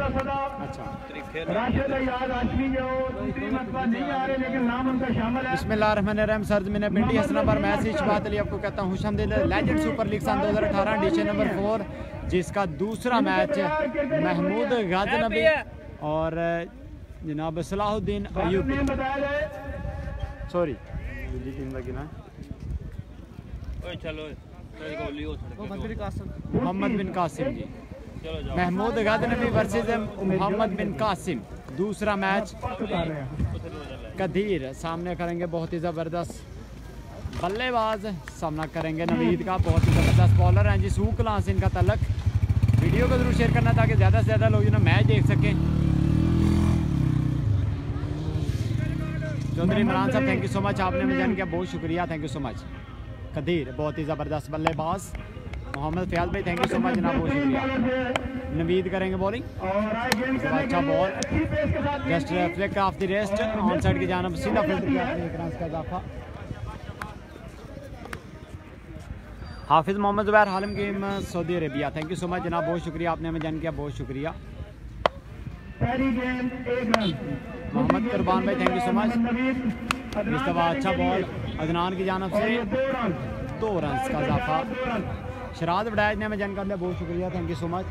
اچھا۔ بسم اللہ الرحمن الرحیم سرز میں نے پنڈی حسنہ پر میں سے اشبات علی آپ کو کہتا ہوں حشم شمد لیجنڈ سوپر لیگ سان دوزر 2018 ڈیشن نمبر فور جس کا دوسرا میچ محمود غاز نبی اور جناب صلاح الدین ایوب سوری دلی ٹیم کا گنا اوئے چلو محمد بن قاسم جی۔ محمود غد نبی ورسز محمد بن قاسم. دوسرا میچ قدیر. سامنے کریں گے بہت ہی زبردست بلے باز سامنا کریں گے نوید کا. بہت ہی زبردست بالر ہیں جی. سو کلاں ان کا تعلق. ویڈیو کو ضرور شیئر کرنا تاکہ زیادہ سے زیادہ لوگ جو میچ دیکھ سکیں. چودھری عمران صاحب تھینک یو سو مچ آپ نے مجھے کیا بہت شکریہ. تھینک یو سو مچ قدیر، بہت ہی زبردست بلے باز محمد فیاض بھائی تھینک یو سو مچ جناب، بہت شکریہ۔ نوید کریں گے بولنگ اچھا ball just flick off the wrist on side کی جانب سیدھا کا اضافہ حافظ محمد زبیر، حالم game, Saudi Arabia. Thank you so much جناب، بہت شکریہ، آپ نے ہمیں جان کیا، بہت شکریہ۔ محمد قربان بھائی تھینک یو سو مچ اس دفعہ اچھا بال عدنان کی جانب سے دو رنس کا اضافہ۔ شراد وڈائج نے ہمیں جن کر دیا بہت شکریہ thank you so much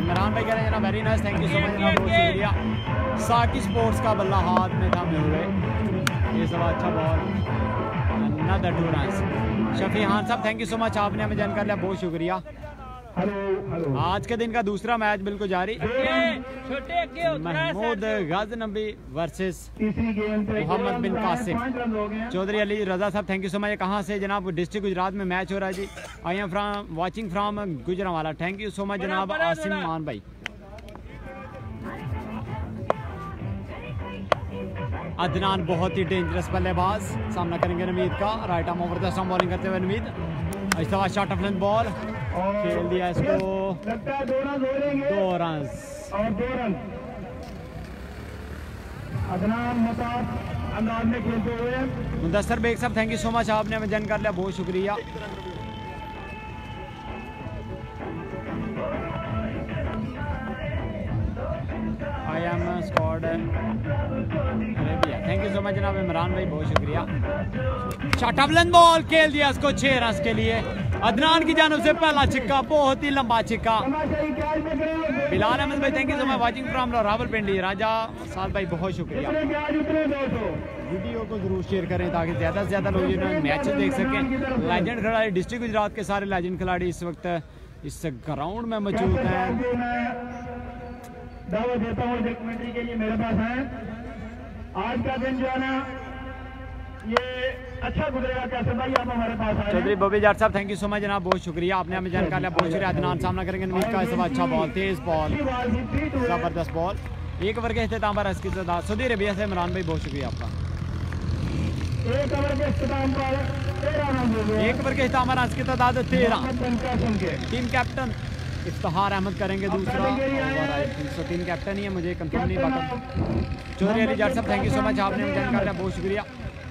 Imran بھائی کہہ رہے ہیں جناب very nice thank you so much جناب بہت شکریہ. ساکی سپورٹس کا بلہ ہاتھ میں تھا ہوئے یہ سب اچھا بال۔ نہ شفیع ہان صاحب تھینک یو سو مچ آپ نے ہمیں جن کر لیا بہت شکریہ۔ آج کے دن کا دوسرا میچ بالکل جاری۔ محمود غازنبی ورسز محمد بن قاسم۔ چودری علی رضا صاحب تھینک یو سو مچ کہاں سے جناب ڈسٹرک گجرات میں میچ ہو رہا ہے جی؟ I am from watching from Gujranwala thank you so much جناب عاصم مان بھائی۔ عدنان بہت ہی ڈینجرس بلے باز۔ سامنا کریں گے نمید کا۔ رائٹ آم اوور دس بولنگ کرتے ہوئے نمید۔ اجتبا شاٹ آف لینتھ بال کھیل دیا اس کو دو رنز اور دو مدثر بیگ صاحب تھینک یو سو مچ آپ نے ہمیں جن کر لیا بہت شکریہ آئی ایم اسکواڈ Arabia thank you so much جناب عمران بھائی بہت شکریہ چھٹا بلند بال کھیل دیا اس کو چھ رنس کے لیے عدنان کی جانب سے پہلا چھکا بہت ہی لمبا چھکا بلال احمد بھائی thank you so much watching from Rawalpindi Raja سال بھائی بہت شکریہ ویڈیو کو ضرور شیئر کریں تاکہ زیادہ سے زیادہ لوگ جو میچ دیکھ سکیں لیجنڈ کھلاڑی ڈسٹرکٹ گجرات کے سارے لیجنڈ کھلاڑی اس وقت اس گراؤنڈ میں موجود ہیں دعوت دیتا ہوں اس کے لیے میرے پاس آئیں آج کا دن جو ہے نا یہ اچھا گزرے گا کیسے بھائی آپ ہمارے پاس آئے صاحب تھینک یو سو مچ جناب بہت شکریہ۔ آپ نے ہمیں جانکار لیا بہت شکریہ۔ عدنان سامنا کریں گے نوید کا اچھا بال تیز بال زبردست بال ایک اوور کے اختتام پر اس کی زدہ سعودی عربیہ سے عمران بھائی بہت شکریہ آپ کا۔ ایک اوور کے اختتام پر ایک اوور کے اختتام پر اس کی تعداد تیرہ۔ ٹیم کیپٹن افتہار احمد کریں گے دوسرا. تین سو تین کیپٹن ہی ہے مجھے کنفرم نہیں پتا. چودھری علی جاٹ صاحب تھینک یو سو مچ آپ نے مجھے بہت شکریہ.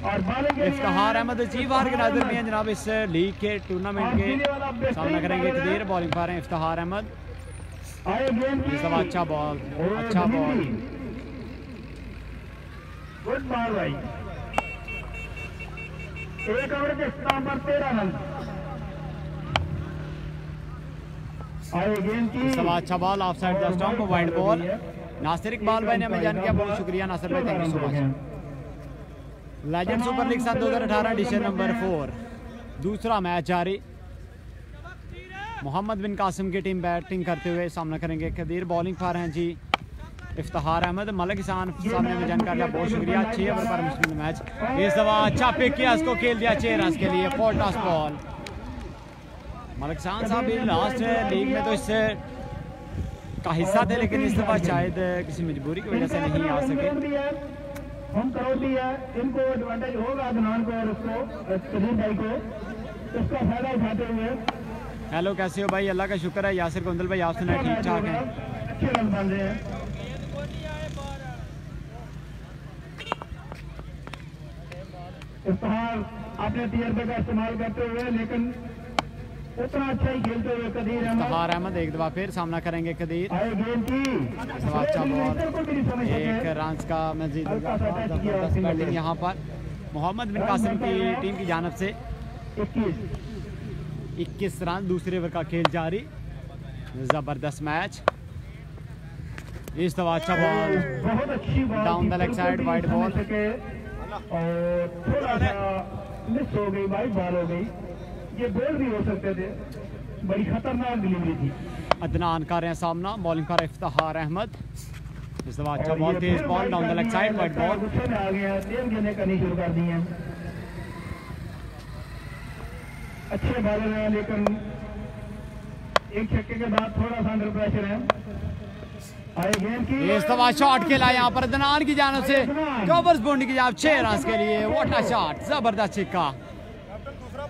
افتہار احمد عجیب ہار کے ناظر میں ہیں جناب اس لیگ کے ٹورنامنٹ کے سامنا کریں گے. کلیر بالنگ پا رہے ہیں افتہار احمد. اچھا, اچھا بال اچھا بال ایک اوور کے تیرہ رن۔ سوا اچھا بال آف سائڈ دا کو وائڈ بال ناصر اقبال بھائی نے ہمیں جان کیا، بہت شکریہ ناصر بھائی thank you so much legend super league sun 2018 edition number four دوسرا میچ جاری۔ محمد بن قاسم کی ٹیم بیٹنگ کرتے ہوئے سامنا کریں گے۔ قدیر بالنگ پر ہیں جی۔ افتخار احمد، ملک کسان سامنے میں جان کر لیا بہت شکریہ۔ چھ اوور پر مشکل میچ اس دفعہ اچھا پک کیا، اس کو کھیل دیا چھ رنس کے لیے۔ فور ٹاس بال ملک شان صاحب بھی لاسٹ لیگ میں تو اس کا حصہ تھے لیکن اس دفعہ شاید کسی مجبوری کی وجہ سے نہیں آ سکے۔ ہم ہے ان کو ایڈوانٹیج ہوگا عدنان کو اور اس کو قدیم بھائی کو۔ اس کا فائدہ اٹھاتے ہوئے۔ ہیلو کیسے ہو بھائی؟ اللہ کا شکر ہے یاسر گندل بھائی آپ سنا ٹھیک ٹھاک ہیں؟ اچھے رن بن رہے ہیں۔ اپنے ٹیئر پہ کا استعمال کرتے ہوئے لیکن تہار احمد، ایک دفعہ پھر سامنا کریں گے قدیر۔ ایک رانس کا مزید بیٹنگ یہاں پر۔ محمد بن قاسم کی ٹیم کی جانب سے۔ اکیس رن دوسرے اوور کا کھیل جاری۔ زبردست میچ۔ اس دفعہ اچھا ball. Down the leg side wide ball ہو گئی۔ یہ بول بھی ہو سکتے تھے بڑی خطرناک ڈلیوری تھی۔ عدنان کا رہے سامنا بولنگ کر افتہار احمد۔ اس دفعہ اچھا بہت تیز ball down the leg side but ball غصے میں آ گئے ہیں تیز گیندیں کرنی شروع کر دی ہیں۔ اچھے بالر ہیں لیکن ایک چھکے کے بعد تھوڑا سا انڈر پریشر ہے اس دفعہ شاٹ کھیلا یہاں پر دنان کی جانب سے۔ ڈوبرز بونڈی کی جانب چھ رنز کے لیے۔ واٹا شاٹ زبردست چھکا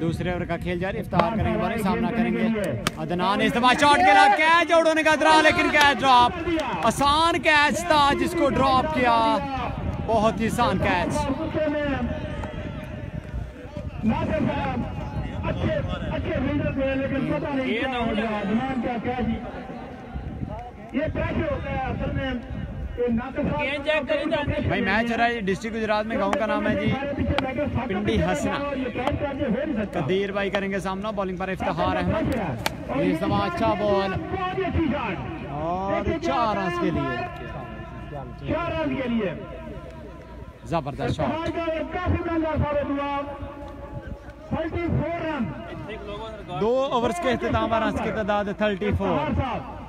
دوسرے اور کا کھیل جاری افتار کریں گے بارے سامنا کریں گے۔ عدنان اس دفعہ شاٹ کے لیے کیچ ہونے کا درا لیکن کیچ ڈراب آسان کیچ تھا جس کو ڈراب کیا۔ بہت ہی آسان کیچ۔ یہ نہ ہو جائے یہ پیچھے ہوتا ہے اصل میں بھائی میچ ہو رہا ہے گجرات میں، گاؤں کا نام ہے جی پنڈی ہسنا قدیر بھائی کریں گے سامنا بالنگ پر افتخار احمد۔ یہ سما اچھا بال اور چار رنس کے لیے۔ زبردست شاٹ دو اوورز کے اختتام رنس کی تعداد 34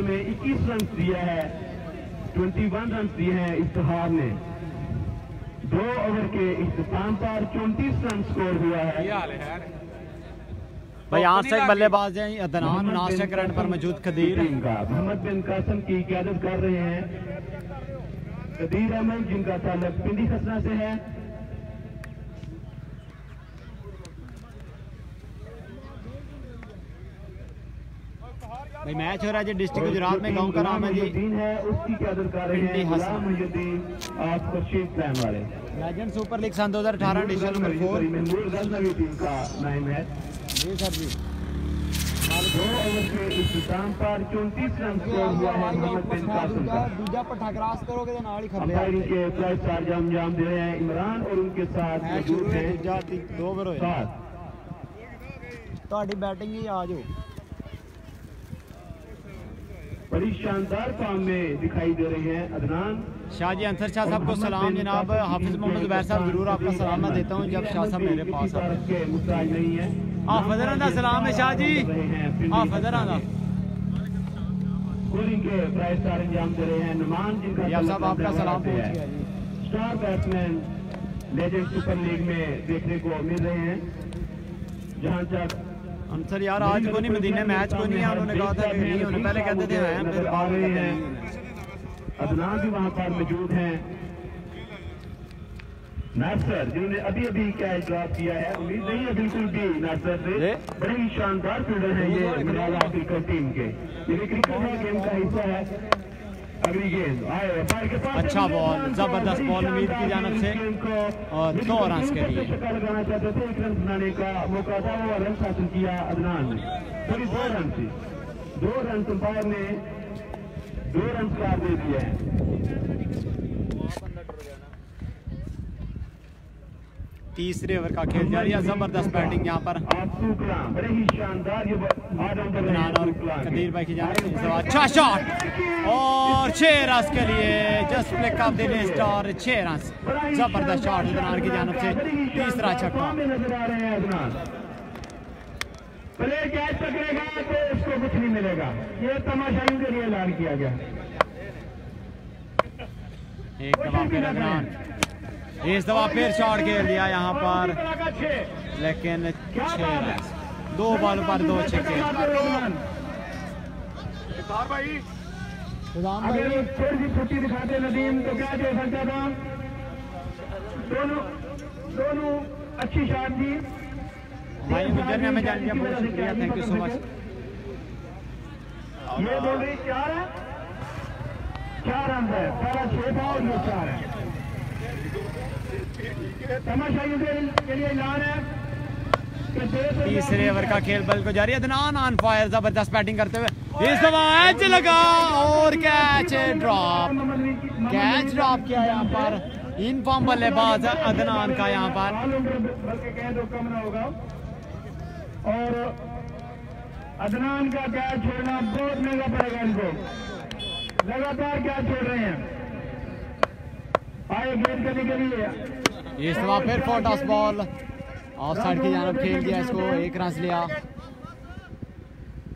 اوور میں اکیس رنس دیا ہے ٹوئنٹی ون رنس دیے ہیں اشتہار نے۔ دو اوور کے اختتام پر چونتیس رنس سکور ہوا ہے۔ بھائی یہاں سے بلے باز ہیں ادنان ناسک رن پر موجود قدیر۔ محمد بن قاسم کی قیادت کر رہے ہیں۔ قدیر احمد جن کا تعلق پنڈی خسرہ سے ہے۔ بھائی میچ ہو رہا ہے جی ڈسٹرک گجرات میں گاؤں کا نام ہے جی۔ اس کی کیا درکار لیجنڈ سپر لیگ سن دو ہزار اٹھارہ ایڈیشن نمبر فور جی سر جی۔ دو بیٹنگ ہی آ جاؤ بڑی شاندار کام میں دکھائی دے رہے ہیں ادنان شاہ جی انصر شاہ صاحب کو سلام جناب حافظ محمد زبیر صاحب ضرور آپ کا سلام میں دیتا ہوں جب شاہ صاحب میرے پاس آتے ہیں۔ آپ رہاں دا سلام ہے شاہ جی۔ آپ رہاں دا کولنگ کے پرائز کار انجام دے رہے ہیں نمان جن کا جی، صاحب آپ کا سلام پہنچ گیا جی۔ Star batsman legend super league میں دیکھنے کو مل رہے ہیں۔ جہاں تک انصر یار آج کو نہیں مدینہ میچ کو نہیں انہوں نے کہا تھا کہ نہیں انہوں پہلے کہتے تھے ہیں پھر بعد میں ہیں۔ عدنان بھی وہاں پر موجود ہیں۔ ناصر جنہوں نے ابھی ابھی کیا اجلاب کیا ہے امید نہیں ہے بالکل بھی ناصر سے۔ بڑی شاندار فیلڈر ہیں یہ منالا افریقہ ٹیم کے۔ یہ کرکٹ گیم کا حصہ ہے۔ اچھا بال، زبردست بال امید کی جانب سے اور دو رنس کے لیے۔ دو رنس امپائر نے دو رنس کا دے دیا ہے تیسرے اوور کا کھیل جاری ہے زبردست بیٹنگ یہاں پر۔ بنانا اور قدیر بھائی کی جانب اچھا شاٹ اور چھے رنس کے لیے جس فلک آف دی لسٹ اور چھ رنس زبردست شاٹ بنانا کی جانب سے۔ تیسرا چھکا پلے کیچ پکڑے گا تو اس کو کچھ نہیں ملے گا یہ تماشائیوں کے لیے اعلان کیا گیا ایک دفعہ پھر عدنان اس دفعہ پھر شاٹ کھیل لیا یہاں پر لیکن چھ دو بال پر دو چھکے۔ چھٹی دکھاتے ندیم تو جان لیا بہت شکریہ تھینک یو سو مچ بول رہی چار ہے چار اندر پہلا چھ اور یہ چار ہے۔ تیسرے اوور کا کھیل بل کو جاری ادنان آن فائر، زبردست بیٹنگ کرتے ہوئے۔ اس دفعہ ایچ لگا اور کیچ ڈراپ کیچ ڈراپ کیا یہاں پر؟ ان فارم بلے باز ادنان کا یہاں پر۔ اور ادنان کا کیچ چھوڑنا بہت مہنگا پڑے گا ان کو۔ لگاتار کیچ چھوڑ رہے ہیں۔ آئے یہ استوا پھر four toss ball. Off side کی جانب کھیل دیا اس کو ایک رنس لیا۔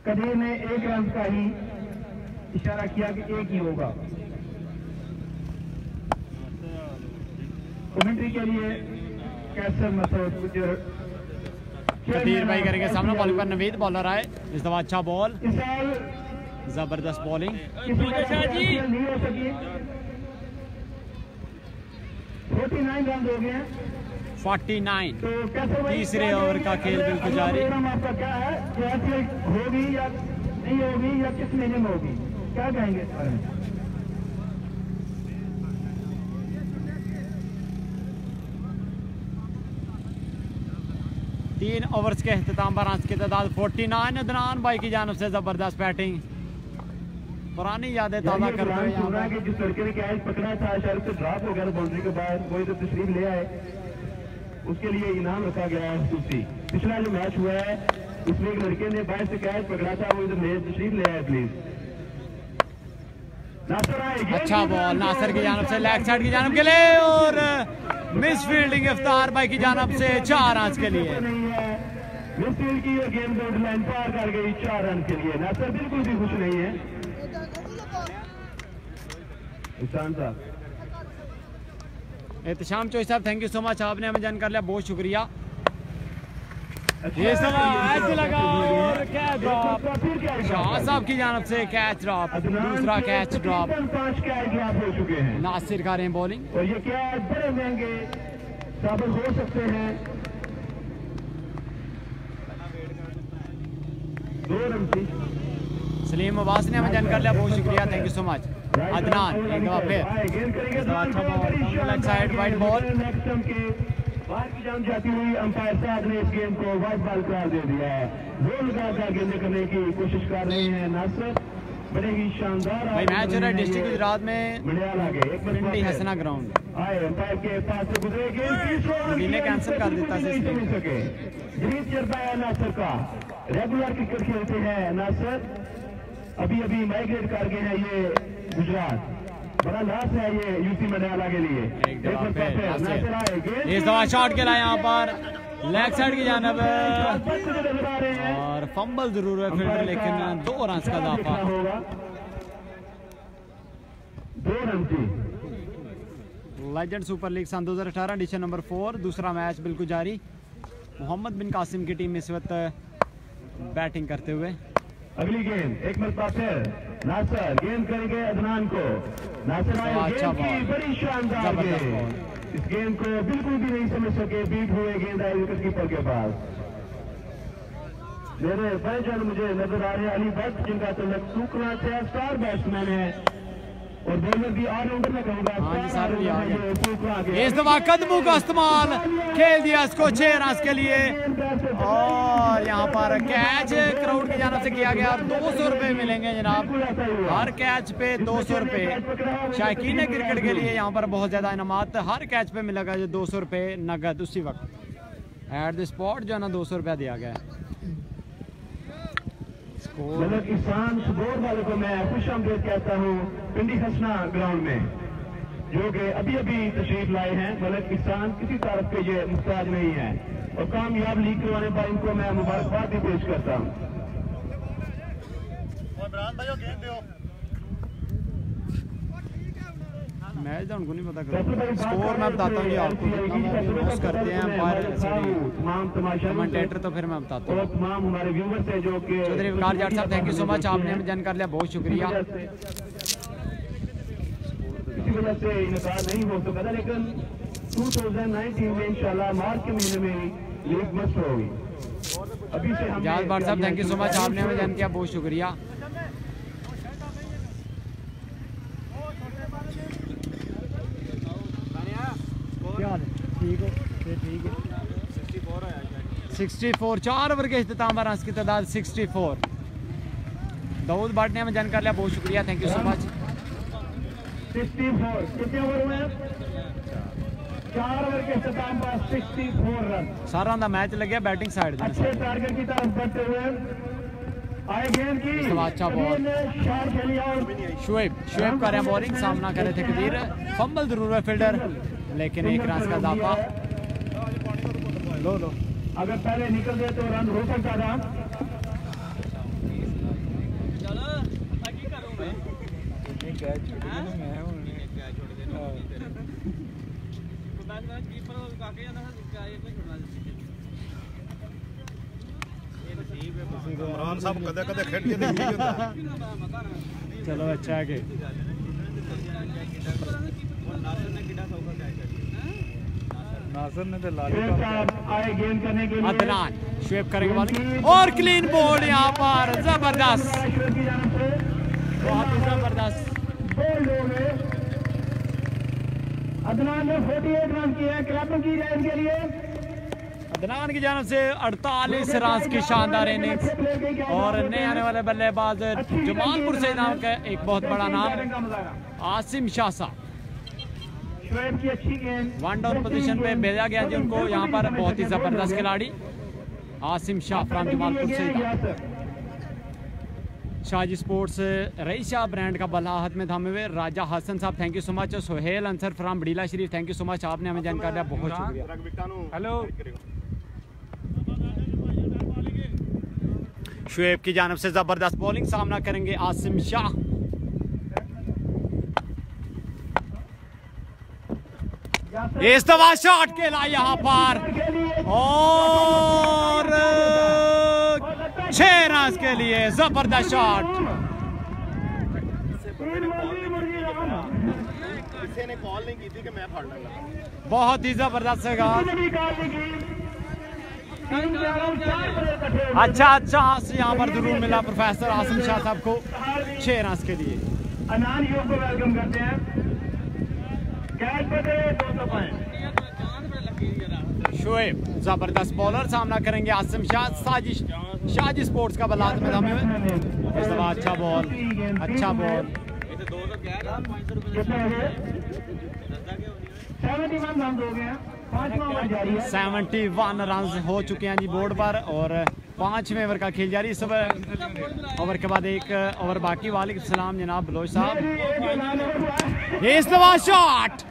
کبیر نے ایک رنس کا ہی اشارہ کیا کہ ایک ہی ہوگا۔ کمنٹری کے لیے کیسر مسعود گجر۔ قدیر بھائی کریں گے سامنے بالنگ پر نوید بالر آئے۔ اس دفعہ اچھا بال زبردست بالنگ فورٹی نائن رن ہو گئے ہیں۔ Forty nine. تیسرے اوور کا کھیل بالکل جاری۔ آپ کا کیا ہے؟ ہوگی یا نہیں ہوگی یا کس ہوگی؟ کیا کہیں گے؟ تین اوورز کے اختتام پر رنس کی تعداد فورٹی نائن۔ ادنان بھائی کی جانب سے زبردست بیٹنگ۔ پرانی یادیں یعنی تازہ کر رہے ہیں کہ جس لڑکے نے کیچ پکڑا تھا شاید سے ڈراپ ہو گیا باؤنڈری کے باہر کوئی تو تشریف لے آئے۔ اس کے لیے انعام رکھا گیا ہے خصوصی۔ پچھلا جو میچ ہوا ہے اس میں ایک لڑکے نے باہر سے کیچ پکڑا تھا وہ ادھر تشریف لے آئے پلیز۔ اچھا بال ناصر کی جانب سے لیگ سائڈ کی جانب کے لیے اور مس فیلڈنگ افتار بھائی کی جانب سے چار آنچ کے لیے۔ مس فیلڈ کی یہ گیم لائن پار کر گئی چار رن کے لیے۔ ناصر بالکل بھی خوش نہیں ہے۔ احتشام صاحب احتشام چوئی صاحب تھینک یو سو مچ آپ نے ہمیں جان کر لیا بہت شکریہ۔ اچھا، یہ شاہ صاحب کی جانب سے کیچ ڈراپ دوسرا کیچ ڈراپ۔ ناصر کر رہے ہیں بولنگ اور یہ کیچ بڑے مہنگے ثابت ہو سکتے ہیں۔ سلیم عباس نے ہمیں جان کر لیا بہت شکریہ thank you so much Adnan ایک دفعہ پھر۔ اچھا ball leg side wide ball باہر کی جان جاتی ہوئی امپائر صاحب نے اس گیم کو وائٹ بال قرار دے دیا ہے۔ گول لگا کرنے کی کوشش کر رہے ہیں ناصر۔ بڑے ہی شاندار بھائی میچ ہو رہا ہے ڈسٹرکٹ گجرات میں پنٹی حسنہ گراؤنڈ آئے امپائر کے پاس سے گزرے گیم نے کینسل کر دیتا سے جدید چرتا ہے ناصر کا۔ ریگولر کرکٹ کھیلتے ہیں ناصر۔ ابھی ابھی مائگریٹ کر گئے ہیں یہ گجرات۔ بڑا لاس ہے یہ یو سی مڈیالہ کے لیے۔ اس دفعہ شاٹ کے لائے یہاں پر۔ لیگ سائیڈ کی جانب۔ اور فمبل ضرور ہے فیلڈر لیکن دو رنس کا اضافہ۔ لیجنڈ سپر لیگ سن دوزار اٹھارہ ڈیشن نمبر فور دوسرا میچ بالکل جاری۔ محمد بن قاسم کی ٹیم اس وقت بیٹنگ کرتے ہوئے۔ اگلی گیم ایک مرتبہ پھر۔ ناصر گیم کر گئے ادنان کو۔ ناصر آئے گیم کی بڑی شاندار گیم۔ اس گیم کو بالکل بھی نہیں سمجھ سکے بیٹ ہوئے گیند آئے وکٹ کیپر کے پاس۔ میرے بھائی جان مجھے نظر آ رہے علی بٹ جن کا تعلق سوکھنا سے اسٹار بیٹسمین ہے ہاں جی، اس دفعہ قدموں کا استعمال کھیل دیا اس کو چھ رنس کے لیے۔ اور یہاں پر کیچ کراؤڈ کی جانب سے کیا گیا۔ اور دو سو روپے ملیں گے جناب۔ ہر کیچ پہ دو سو روپے۔ شائقین کرکٹ کے لیے یہاں پر بہت زیادہ انعامات۔ ہر کیچ پہ ملے گا جو دو سو روپے نقد اسی وقت ایٹ دی اسپاٹ جو ہے نا دو سو روپیہ دیا گیا۔ ہے مطلب کسان سپور والوں کو میں خوش آمدید کہتا ہوں پنڈی خسنا گراؤنڈ میں جو کہ ابھی ابھی تشریف لائے ہیں مطلب کسان کسی طرف کے یہ محتاج نہیں ہے اور کامیاب لیگ کروانے پر ان کو میں مبارکباد بھی پیش کرتا ہوں۔ میچ کا ان کو نہیں پتا کرتا سکور میں بتاتا ہوں جی آپ کو جتنا لوس کرتے ہیں امپائر ایسے نہیں کمنٹیٹر تو پھر میں بتاتا ہوں چودھری وقار جاٹ صاحب تھینک یو سو مچ آپ نے جن کر لیا بہت شکریہ اسی 2019 جہاز بار صاحب تھینک یو سو مچ آپ نے ہمیں جان کیا بہت شکریہ سکسٹی فور چار اوور کے اختتام پر رنس کی تعداد سکسٹی فور۔ دعود بٹ نے ہمیں جن کر لیا بہت شکریہ تھینک یو سو مچ سارا میچ لگیا بیٹنگ سائڈ شعیب شعیب کر رہے ہیں بولنگ سامنا کرے تھے قدیر فمبل ضرور ہے فیلڈر لیکن ایک رنس کا اضافہ۔ لو لو۔ اگر پہلے نکل دے تو رن ہو سکتا تھا۔ چلو اچھا ہے کہ۔ ناظر نے آئے کرنے کے لیے۔ عدنان شویب کریں گے اور کلین بول یہاں پر زبردست۔ بہت زبردست۔ عدنان نے 48 رن کلب کی کے لیے۔ عدنان کی جانب سے 48 رنز کی شاندار اننگز۔ اور نئے آنے والے بلے باز جمال پور سے نام کا ایک بہت بڑا نام۔ عاصم شاہ صاحب۔ ون ڈاؤن پوزیشن پہ بھیجا گیا جی ان کو یہاں پر بہت ہی زبردست کھلاڑی آسم شاہ فرام جمال پور سے شاہ جی سپورٹس رئیس شاہ برینڈ کا بلا ہاتھ میں تھامے ہوئے راجہ حسن صاحب thank you so much Sohail Ansar from بڑیلا Sharif thank you so much آپ نے ہمیں جانکاری بہت شکریہ ہلو شعیب کی جانب سے زبردست بولنگ سامنا کریں گے آسم شاہ اس دفعہ شاٹ کے یہاں پر۔ اور چھ رنز کے لیے زبردست شاٹ۔ بہت ہی زبردست اچھا اچھا یہاں پر ضرور ملا پروفیسر آسم شاہ صاحب کو چھ رنس کے لیے۔ شعیب، زبردست بولر سامنا کریں گے آسم شاہ سازش شاہج اسپورٹس کا بلاد میں دم اس دفعہ اچھا بال اچھا بال سیونٹی ون رنز ہو چکے ہیں جی بورڈ پر اور پانچویں اوور کا کھیل جاری۔ اس اوور کے بعد ایک اوور باقی وعلیکم السلام جناب بلوچ صاحب۔ اس دفعہ شاٹ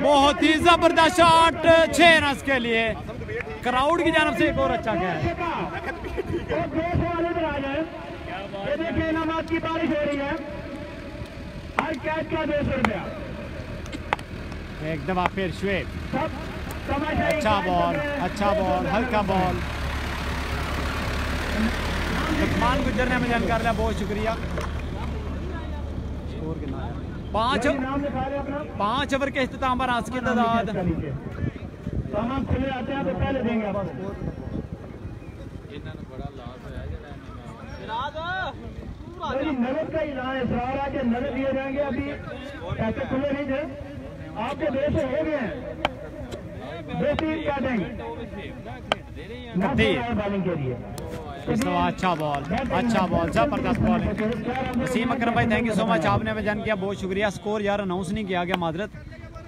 بہت ہی زبردست شاٹ، چھ رنس کے لیے۔ کراؤڈ کی جانب سے ایک اور اچھا کیا ہے ایک دفعہ پھر شعیب اچھا بال اچھا بال، ہلکا بال۔ لکمان گجر نے ہمیں جانکار لیا، بہت شکریہ۔ پانچ پانچ اوور کے اختتام پر آج کی تعداد۔ تمام کھلے آتے ہیں تو پہلے دیں گے آپ کو۔ کا اعلان ہے سوال آ دیے جائیں گے ابھی؟ پیسے کھلے نہیں تھے۔ آپ کے دیر ہو گئے ہیں۔ بے تین کاٹیں۔ گے کے لیے۔ اچھا بال اچھا بال زبردست بالنگ وسیم اکرم بھائی تھینک یو سو مچ آپ نے کیا بہت شکریہ۔ سکور یار اناؤنس نہیں کیا گیا معذرت۔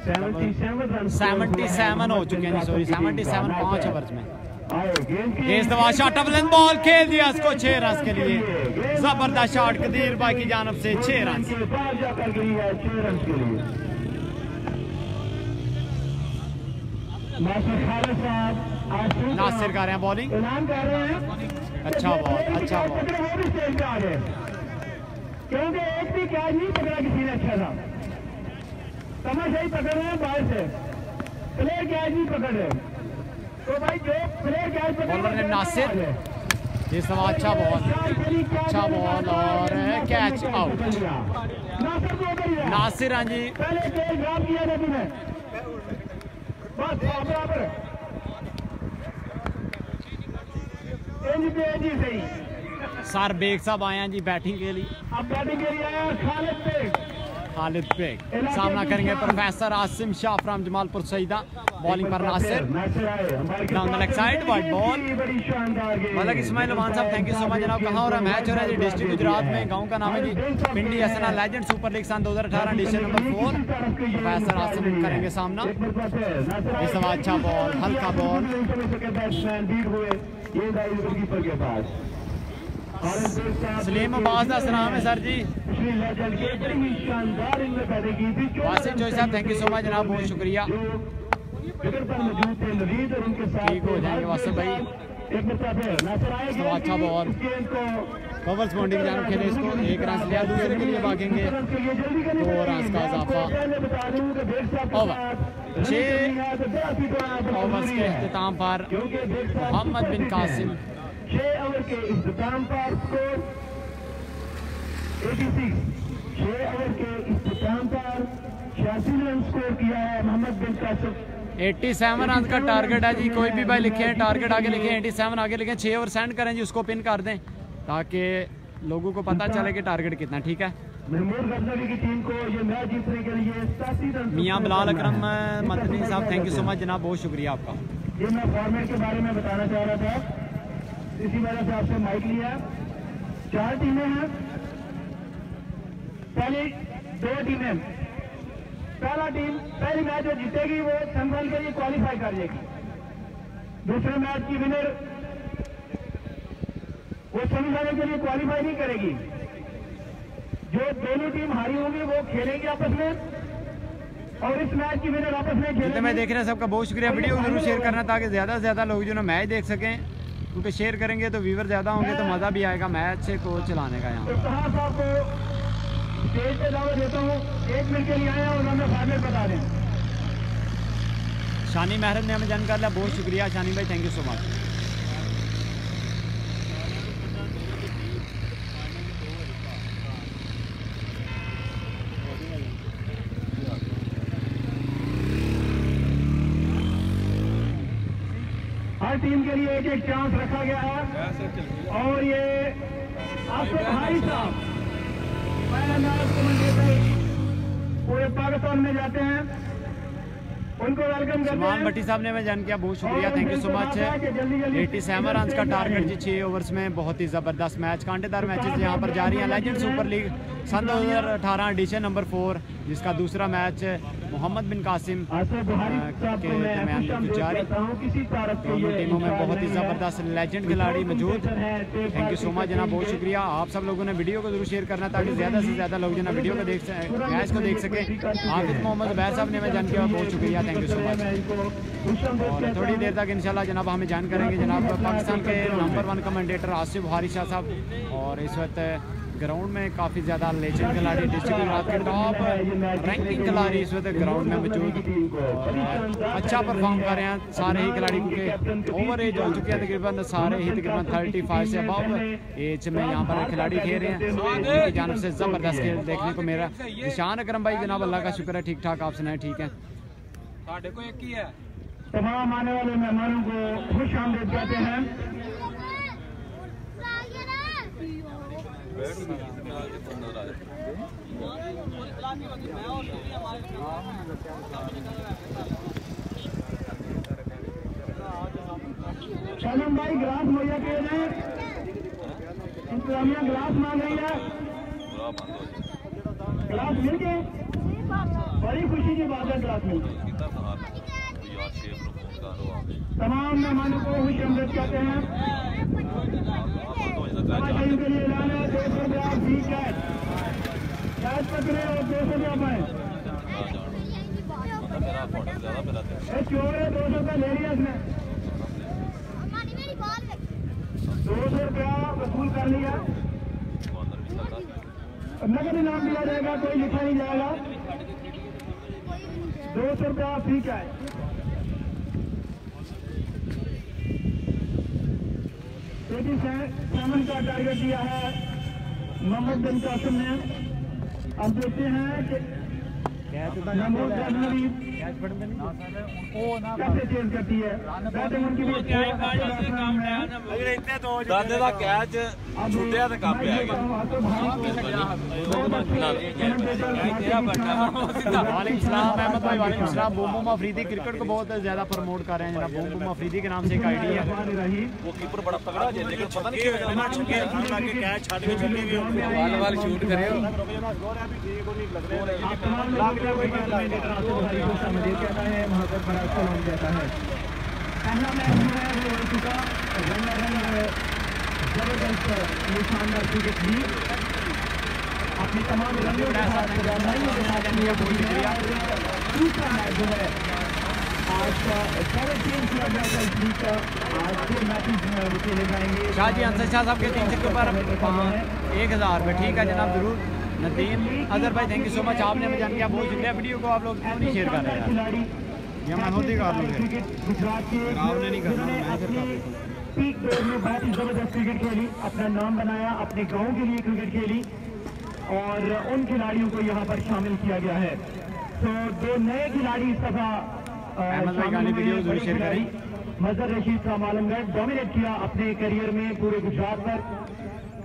سیونٹی سیون ہو چکے ہیں سوری سیونٹی سیون پانچ اوورز میں۔ شاٹ بال کھیل دیا اس کو چھ کے لیے۔ زبردست شاٹ قدیر بھائی کی جانب سے چھ رنز ناصر کر رہے ہیں بالنگ اچھا بہت اچھا بہت کیونکہ ایک بھی کیچ نہیں پکڑا کسی نے اچھا تھا سمجھ صحیح پکڑ رہے ہیں باہر سے۔ پلیئر کیچ نہیں پکڑ رہے۔ تو بھائی جو پلیئر کیچ پکڑ رہے ہیں ناصر۔ یہ سب اچھا بال۔ اچھا بال اور کیچ آؤٹ۔ ناصر ہاں جی۔ سر بیگ صاحب آئے ہیں جی بیٹنگ کے لیے خالد بیگ سامنا کریں گے professor Assam Shah from Jamalpur Saeeda bowling per Nasir down the leg side wide ball Malik Ismail Oman صاحب تھینک یو سو مچ جناب کہاں ہو رہا ہے میچ ہو رہا ہے جی ڈسٹرکٹ گجرات میں گاؤں کا نام ہے جی پنڈی اسنا لیجنڈ سپر لیگ سن 2018 ایڈیشن نمبر 4 پروفیسر عاصم کریں گے سامنا اس سوا اچھا بال ہلکا بال سلیم عباس کا سلام ہے سر جی۔ واسف جوئی صاحب تھینک یو سو مچ جناب بہت شکریہ۔ ٹھیک ہو جائیں گے واسف بھائی۔ اچھا بہت۔ پاورز بانڈنگ جانب کھیلے اس کو ایک رنس لیا دوسرے کے لیے بھاگیں گے۔ دو رنس کا اضافہ۔ اوور جی، چھ اوورز کے اختتام پر محمد بن قاسم۔ چھ اوور کے اختتام پر سکور ایٹی سکس چھ اوور کے اختتام پر چھیاسی رن سکور کیا ہے Muhammad bin Qasim eighty seven runs کا ٹارگٹ ہے جی کوئی بھی بھائی لکھیں ٹارگٹ آگے لکھیں ایٹی سیون آگے لکھیں چھے اور سینڈ کریں جی اس کو پن کر دیں تاکہ لوگوں کو پتا چلے کہ ٹارگٹ کتنا ٹھیک ہے؟ محمود کی ٹیم کو یہ میچ جیتنے کے لیے میاں بلال اکرم مدنی صاحب تھینک یو سو مچ جناب بہت شکریہ آپ کا۔ یہ میں فارمیٹ کے بارے میں بتانا چاہ رہا تھا۔ اسی وجہ سے آپ سے مائک لیا۔ چار ٹیمیں ہیں۔ پہلی دو ٹیمیں۔ پہلا ٹیم پہلی میچ جو جیتے گی وہ سیمفائنل کے لیے کوالیفائی کر لے گی۔ دوسرے میچ کی ونر وہ سیمی کے لیے کوالیفائی نہیں کرے گی۔ جو دونوں ٹیم ہاری ہوں گے وہ کھیلیں گے آپس میں اور اس میچ کی ونر آپس میں کھیلیں میں دیکھ رہے سب کا بہت شکریہ ویڈیو ضرور شیئر کرنا تاکہ زیادہ سے زیادہ لوگ جو نا میچ دیکھ سکیں کیونکہ شیئر کریں گے تو ویور زیادہ ہوں گے تو مزہ بھی آئے گا میچ کو چلانے کا یہاں۔ ایک منٹ کے لیے اور شانی محرد نے ہمیں جان کر لیا بہت شکریہ شانی بھائی تھینک یو سو مچ ہماری ٹیم کے لیے ایک ایک چانس رکھا گیا ہے۔ اور یہ آصف بھائی صاحب پہلے پورے پاکستان میں جاتے ہیں۔ سمان بٹی صاحب نے میں جان کیا بہت شکریہ thank you so much eighty seven runs کا ٹارگٹ جی چھ اوورس میں بہت ہی زبردست میچ کانٹے دار میچز یہاں پر جاری ہیں۔ لیجنڈ سپر لیگ سن دو ہزار اٹھارہ ایڈیشن نمبر فور جس کا دوسرا میچ محمد بن قاسم کے درمیان جاری۔ ٹیموں میں بہت ہی زبردست لیجنڈ کھلاڑی موجود۔ تھینک یو سو مچ جناب بہت شکریہ۔ آپ سب لوگوں نے ویڈیو کو ضرور شیئر کرنا تاکہ زیادہ سے زیادہ لوگ جناب ویڈیو کو دیکھ میچ کو دیکھ سکیں۔ حافظ محمد عبید صاحب نے میں جان کیا بہت شکریہ۔ تھینک یو سو مچ اور تھوڑی دیر تک انشاءاللہ جناب ہمیں جان کریں گے جناب پاکستان کے number one commentator Asif Bihari Shah صاحب۔ اور اس وقت گراؤنڈ میں کافی زیادہ لیجنڈ کھلاڑی ڈسٹرکٹ گجرات کے ٹاپ رینکنگ کھلاڑی اس وقت گراؤنڈ میں موجود اچھا پرفارم کر رہے ہیں سارے ہی کھلاڑی، کیونکہ اوور ایج ہو چکی ہے تقریباً، سارے ہی تقریباً تھرٹی فائیو سے اباؤ ایج میں یہاں پر کھلاڑی کھیل رہے ہیں۔ کی جانب سے زبردست کھیل دیکھنے کو میرا نشان اکرم بھائی، جناب اللہ کا شکر ہے، ٹھیک ٹھاک آپ سنائیں، ٹھیک ہے تمام آنے والے مہمانوں کو خوش آمدید کہتے ہیں۔ شالم بھائی گلاس مہیا کیے جائیں انتظامیہ گلاس مانگ رہی ہے۔ گلاس مل گئے۔ بڑی خوشی کی بات ہے گلاس مل گئی تمام مہمانوں کو خوش آمدید کہتے ہیں۔ ان کے لیے اعلان ہے دو سو روپیہ فی کیش کیش پکڑے اور دو سو روپیہ پائیں چور دو سو روپیہ لے لیا اس نے۔ دو سو روپیہ وصول کر لیا۔ نقد انعام دیا جائے گا، کوئی لکھا نہیں جائے گا۔ دو سو روپیہ فی کیش لیکن سیون کا ٹارگٹ دیا ہے محمد بن قاسم نے۔ اب دیکھتے ہیں کہ محمود ਦਾਦੇ کرکٹ کو بہت زیادہ پرموٹ کر رہے ہیں جناب بوم بوم افریدی کے نام سے ایک آئی ہے وہ کیپر بڑا تگڑا ہے لیکن پتہ نہیں کیوں نہ چھکے اللہ کے کیچ چھڑ کے چلی گئی وال وال شوٹ کرے مدیر کہتا ہے وہاں پر بڑا اچھا سلام دیتا ہے۔ پہلا میچ جو ہے وہ چکا۔ رنر رنر زبردست نشاندار کرکٹ بھی اپنی تمام رنوں کے ساتھ رنائیوں کے ساتھ لیے بول دوسرا میچ جو ہے جو ہے۔ شاہ جی انسر شاہ صاحب کے تین سکوں پر ایک ہزار میں۔ ٹھیک ہے جناب ضرور۔ ندیم اظہر بھائی تھینک یو سو مچ آپ نے مجھے کیا بہت شکریہ ویڈیو کو آپ لوگ کیوں نہیں شیئر کر رہے ہیں؟ یہ میں ہوتی کر لوں گے۔ آپ نے نہیں کرنا پیک پلیئر نے بہت ہی زبردست کرکٹ کھیلی اپنا نام بنایا اپنے گاؤں کے لیے کرکٹ کھیلی اور ان کھلاڑیوں کو یہاں پر شامل کیا گیا ہے۔ تو دو نئے کھلاڑی اس دفعہ مظہر رشید کا عالم گڑھ ڈومینیٹ کیا اپنے کریئر میں پورے گجرات پر۔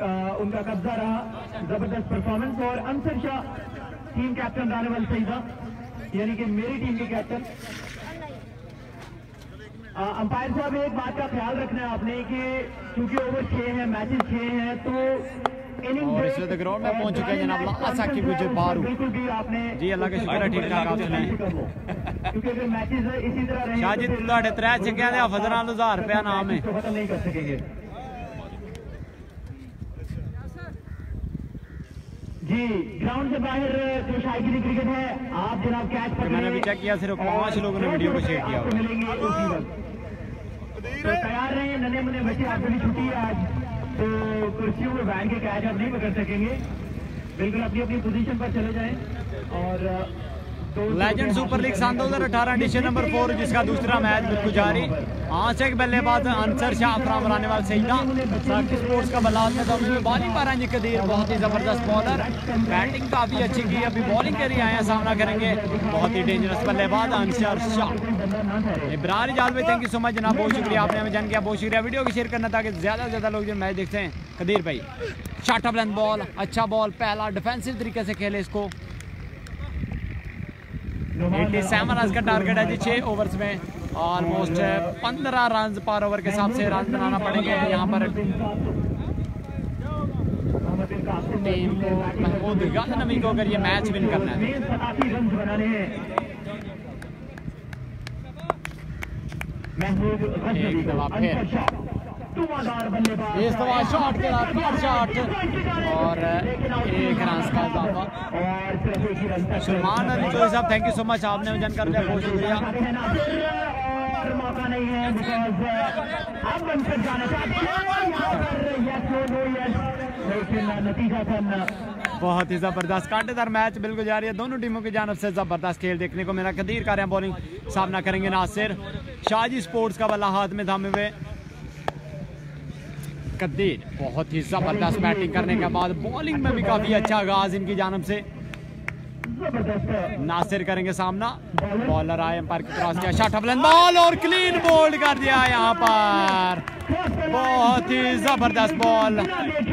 ان کا قبضہ رہا زبردست پرفارمنس اور انصر شاہ ٹیم کیپٹن رہنے والا سیدہ یعنی کہ میری ٹیم کے کیپٹن امپائر صاحب ایک بات کا خیال رکھنا ہے آپ نے کہ چونکہ اوور چھ ہیں میچز چھ ہیں تو اور اس وقت گراؤنڈ میں پہنچ چکے ہیں جناب اللہ ساکب مجھے ہو جی اللہ کا شکر ہے ٹھیک ٹھاک آپ سنیں شاہ جی تلہ ترے چکے ہیں فضران لزار پہ روپیہ نام ہے۔ جی گراؤنڈ سے باہر جو شائقی کرکٹ ہے آپ جناب کیچ پر میں نے بھی چیک کیا صرف پانچ لوگوں نے ویڈیو کو شیئر کیا ملیں گے اسی وقت تو تیار ننے منے بچے آپ کو بھی چھٹی ہے آج۔ تو کرسیوں میں بیٹھ کے کیچ آپ نہیں پکڑ سکیں گے۔ بالکل اپنی اپنی پوزیشن پر چلے جائیں اور لیجنڈ سپر لیگ سن دو اٹھارہ ایڈیشن نمبر فور جس کا دوسرا میچ بالکل جاری ہاں بلے باز انصر شاہ فرام رانے والا سیدہ ساکی سپورٹس کا بلاز میں تھا اس میں بالنگ پر قدیر بہت ہی زبردست بولر بیٹنگ کافی اچھی کی ابھی بالنگ کے لیے آئے ہیں سامنا کریں گے بہت ہی ڈینجرس بلے باز انصر شاہ ابرار اجاز بھائی تھینک یو جناب بہت شکریہ آپ نے ہمیں جان کیا بہت شکریہ ویڈیو کو شیئر کرنا تاکہ زیادہ سے زیادہ لوگ جو میچ دیکھتے ہیں قدیر بھائی شاٹا بلند بال اچھا بال پہلا ڈیفینسو طریقے سے کھیلے اس کو ایٹی سیون رنز کا ٹارگٹ ہے جی چھ اوورز میں آلموسٹ پندرہ رنز پر اوور کے حساب سے رنز بنانا پڑیں گے یہاں پر ٹیم کو محمود غازی نبی کو اگر یہ میچ ون کرنا ہے محمود اس تو شاٹ کے بعد کٹ شاٹ۔ اور ایک رانس کا اضافہ۔ سلمان چوہی صاحب تھینک یو سو مچ آپ نے جن کر دیا بہت شکریہ۔ بہت ہی زبردست۔ کانٹے دار میچ بالکل جاری ہے۔ دونوں ٹیموں کی جانب سے زبردست کھیل دیکھنے کو میرا قدیر کر رہے ہیں۔ بولنگ سامنا کریں گے ناصر۔ شاہ جی سپورٹس کا بلا ہاتھ میں تھامے ہوئے۔ قدیر بہت ہی زبردست بیٹنگ کرنے کے بعد بالنگ میں بھی کافی اچھا آغاز ان کی جانب سے۔ ناصر کریں گے سامنا۔ بولر آئے امپائر کی کراس کیا اچھا شاٹ بلند بال اور کلین بولڈ کر دیا یہاں پر۔ بہت ہی زبردست بال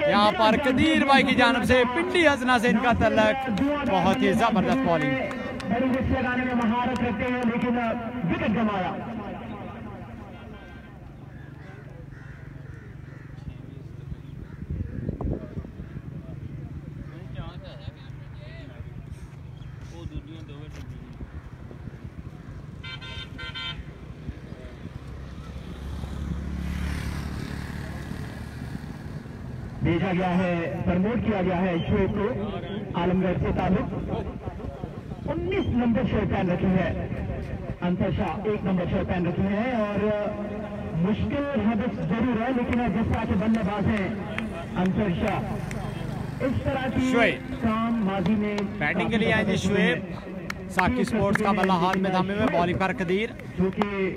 یہاں پر قدیر بھائی کی جانب سے پنڈی ہزنا سے ان کا تعلق۔ بہت ہی زبردست بالنگ رکھا گیا ہے پرموٹ کیا گیا ہے شو کو عالم گڑھ سے تعلق۔ انیس نمبر شو پہن رکھی ہے۔ انتر شاہ ایک نمبر شو پہن رکھی ہے اور مشکل حدث ضرور ہے لیکن جس طرح کے بلے باز ہیں انتر شاہ۔ اس طرح کی کام ماضی میں بیٹنگ کے لیے آئیں جی شویب ساکی سپورٹس کا بلہ حال میں دھامے میں بولی پر قدیر۔ جو کہ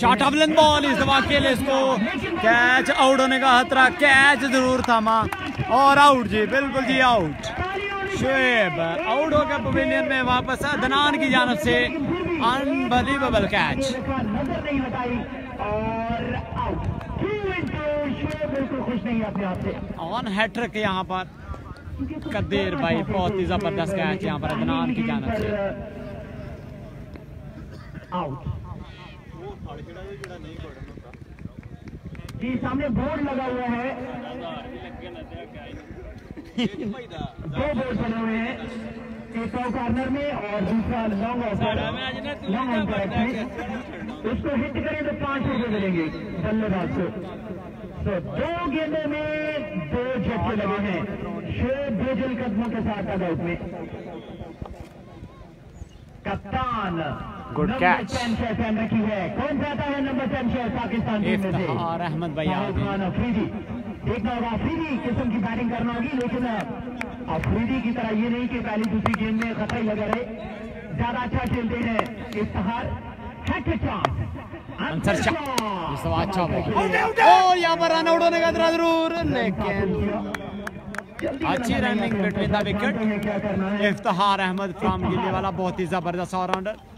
شاٹ آف لینتھ بال اس دفعہ کھیلے اس کو کیچ آؤٹ ہونے کا خطرہ کیچ ضرور تھاما۔ اور آؤٹ جی بالکل جی آؤٹ شعیب آؤٹ ہو گیا پویلین میں واپس دنان کی جانب سے انبلیویبل کیچ آن ہیٹرک یہاں پر۔ قدیر بھائی بہت ہی زبردست کیچ یہاں پر دنان کی جانب سے۔ آؤٹ جی سامنے بورڈ لگا ہوا ہے۔ دو بورڈ بنے ہوئے ہیں، ایک آؤ کارنر میں اور دوسرا لانگ آؤٹ لانگ آؤٹ میں اس کو ہٹ کریں تو پانچ روپے ملیں گے۔ بلے باز کو تو دو گیندوں میں دو جھٹکے لگے ہیں۔ شیر دو جل قدموں کے ساتھ آؤٹ میں۔ کپتان۔ گڈ کیچ افتخار احمد بھائی دیکھنا قسم کی بیٹنگ کرنا ہوگی لیکن افریدی کی طرح یہ نہیں کہ پہلی دوسری گیم میں خطرہ ہی لگا رہے زیادہ اچھا کھیلتے ہیں افتخار یہاں پر رن آؤٹ ہونے کا ضرور لیکن اچھی رننگ بٹوین احمد فرام گلی والا بہت ہی زبردست آل راؤنڈر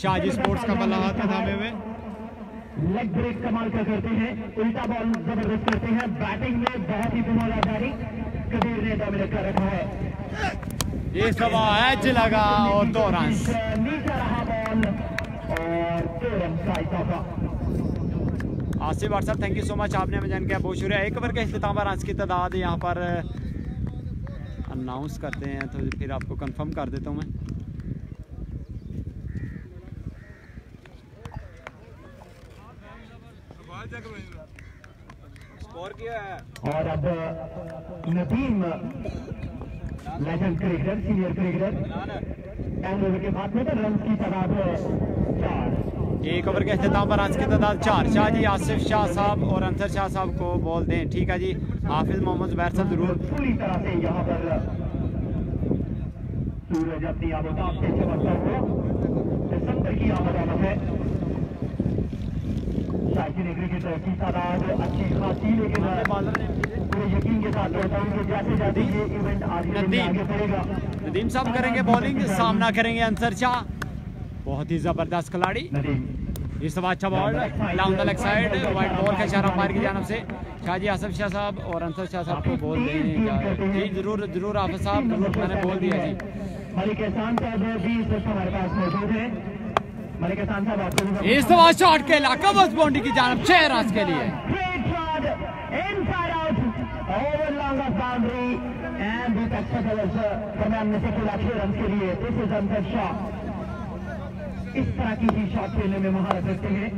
شاہ جی سپورٹس کا بلہ ہاتھ تھامے ہوئے لیگ بریک کمال کا کرتے ہیں الٹا بال زبردست کرتے ہیں۔ بیٹنگ میں بہت ہی کمال آزاری قدیر نے ڈومینیٹ کر رکھا ہے۔ یہ سوا ایج لگا اور دو رنس نیچے رہا بال اور دو رنس آئی اضافہ۔ آصف بار صاحب تھینک سو مچ آپ نے ہمیں جان کیا بہت شکریہ۔ ایک اوور کے اختتام پر رنس کی تعداد یہاں پر اناؤنس کرتے ہیں تو پھر آپ کو کنفرم کر دیتا ہوں میں۔ اور اب Nadeem legend cricketer senior cricketer N over کے بعد میں رنز کی تعداد چار۔ ایک اوور کے اختتام پر رنز کی تعداد چار۔ شاہ جی آصف شاہ صاحب اور انصر شاہ صاحب کو بول دیں۔ ٹھیک ہے جی حافظ محمد زبیر صاحب ضرور۔ پوری طرح سے یہاں پر سورج اپنی آبوتاب و تاب سے چمکتا ہوا ستر کی آبوتاب ہے۔ نگری کی ترقی اچھی خاصی لیکن پورے یقین کے ساتھ ہوں کہ جیسے جاتے یہ ایونٹ آگے گا۔ ندیم صاحب کریں گے بولنگ سامنا کریں گے انصر شاہ۔ بہت ہی زبردست کھلاڑی۔ اس سب اچھا ball down the side wide ball کے اشارہ پار کی جانب سے۔ شاہ جی آصف شاہ صاحب اور انصر شاہ صاحب کو بول دیں جی ضرور ضرور آفت صاحب ضرور میں نے بول دیا جی۔ ملک احسان صاحب بھی اس وقت ہمارے پاس موجود ہیں۔ اس شاٹ کے علاقہ بس بونڈی کی جانب چھ رنس کے لیے۔ اس طرح کی ہی شاٹ کھیلنے میں مہارت رکھتے ہیں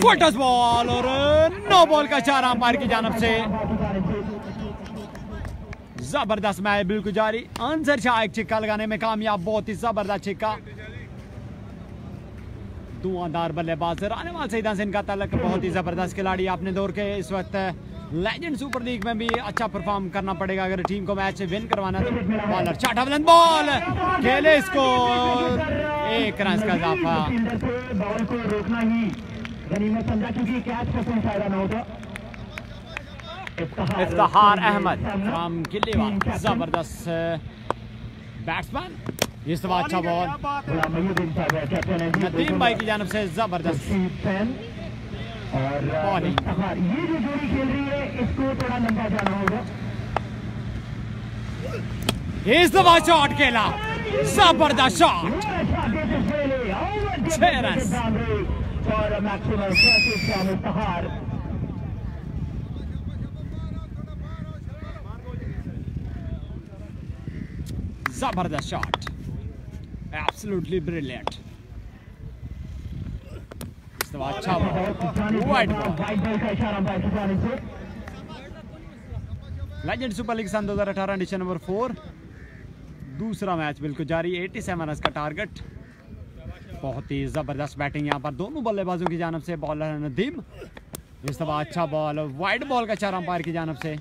فوٹس بال اور نو بال کا چارہ امپائر کی جانب سے زبردست میچ بالکل جاری۔ آنسر شاہ ایک چھکا لگانے میں کامیاب، بہت ہی زبردست چھکا۔ دھواں دار بلے باز۔ رانے وال سیدان سے ان کا تعلق بہت ہی زبردست کھلاڑی اپنے دور کے اس وقت لیجنڈ سپر لیگ میں بھی اچھا پرفارم کرنا پڑے گا۔ اگر ٹیم کو میچ ون کروانا تو بالر چاٹا بلند بال کھیلے اس کو ایک رنس کا اضافہ۔ بال کو روکنا ہی۔ یعنی غنیمت سمجھا کیونکہ کیچ کا کوئی فائدہ نہ ہوگا۔ افتخار احمد فرام گلیوا زبردست بیٹس مین اس دفعہ اچھا بال ندیم بھائی کی جانب سے زبردست اس دفعہ شاٹ کھیلا زبردست شاٹ چھ رنس زبردست شاٹ ایبسلوٹلی بریلینٹ اس کے اچھا wide ball legend super league سن 2018 ایڈیشن نمبر 4 دوسرا میچ بالکل جاری 87 رنس کا ٹارگٹ بہت ہی زبردست بیٹنگ یہاں پر دونوں بلے بازوں کی جانب سے بالر ندیم اس کے بعد اچھا بال وائٹ بال کا چار امپائر کی جانب سے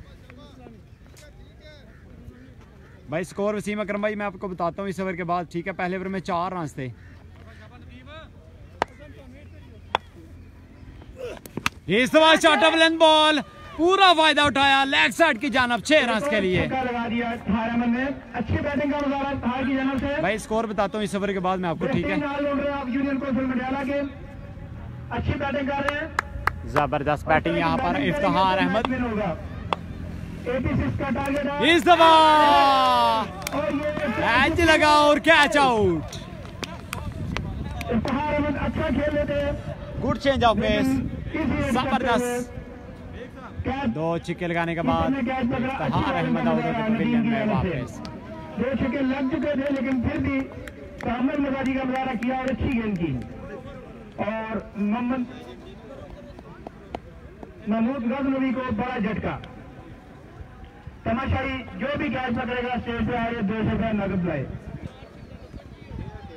بھائی سکور وسیم اکرم بھائی میں آپ کو بتاتا ہوں اس اوور کے بعد ٹھیک ہے؟ پہلے اوور میں چار رنس تھے۔ اس بعد شاٹ بلند بال پورا فائدہ اٹھایا لیگ سائڈ کی جانب چھ رنس کے لیے۔ بھائی سکور بتاتا ہوں اس اوور کے بعد میں آپ کو ٹھیک ہے؟ اچھی بیٹنگ کر رہے ہیں۔ زبردست بیٹنگ یہاں پر افتخار احمد۔ اس دفعہ میچ لگا اور کیچ آؤٹ اچھا گڈ چینج آف پیس زبردست. دو چکے لگانے کے بعد افتہار احمد آؤٹ ہوتے پویلین میں واپس. دو چکے لگ چکے تھے لیکن پھر بھی کامل مزاجی کا مظاہرہ کیا اور اچھی گیند کی اور محمد محمود غزنوی کو بڑا جھٹکا. تماشائی جو بھی گیس پکڑے گا اسٹیج پہ آ دو سو روپئے نقد لائے۔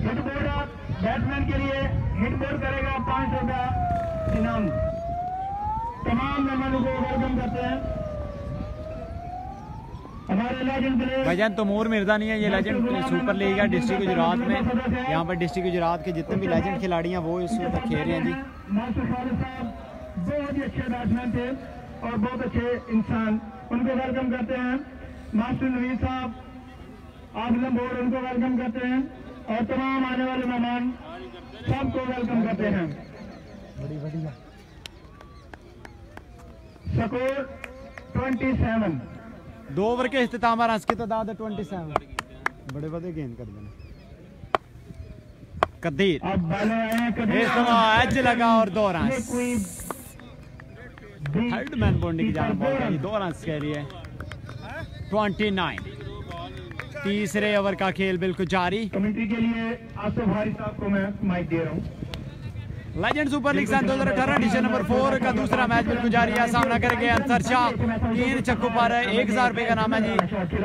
ہٹ بورڈ بیٹ مین کے لیے ہٹ بورڈ کرے گا پانچ سو روپیہ انعام۔ تمام مہمانوں کو ویلکم کرتے ہیں۔ بھجن تمور مرزا نہیں ہے یہ لیجنڈ سپر لیگ ہے ڈسٹرکٹ گجرات میں۔ یہاں پر ڈسٹرکٹ گجرات کے جتنے بھی لیجنڈ کھلاڑی ہیں وہ اس وقت کھیر رہے ہیں جی۔ بہت ہی اچھے بیٹسمین تھے اور بہت اچھے انسان۔ ان کو ویلکم کرتے ہیں۔ ماسٹر نویز صاحب عالم بورڈ ان کو ویلکم کرتے ہیں۔ اور تمام آنے والے مہمان سب کو ویلکم کرتے ہیں۔ سکور ٹوینٹی سیون دو اوور کے اختتام رنس کی تعداد ہے ٹوینٹی سیون بڑے بڑے گیند کر دینا قدیر۔ اس لگا اور دو رنس تھرڈ مین بونڈی کی جانب بال گئی دو رنس کے لیے ہے ٹوانٹی نائن تیسرے اوور کا کھیل بالکل جاری کمیٹی کے لیے آصف حاری صاحب کو میں مائک دے رہا ہوں لیجنڈ سپر لیگ سن دو ہزار اٹھارہ ڈیشن نمبر فور کا دوسرا میچ بالکل جاری ہے سامنا کر کے انصر شاہ تین چکو پر ایک ہزار روپے کا نام ہے جی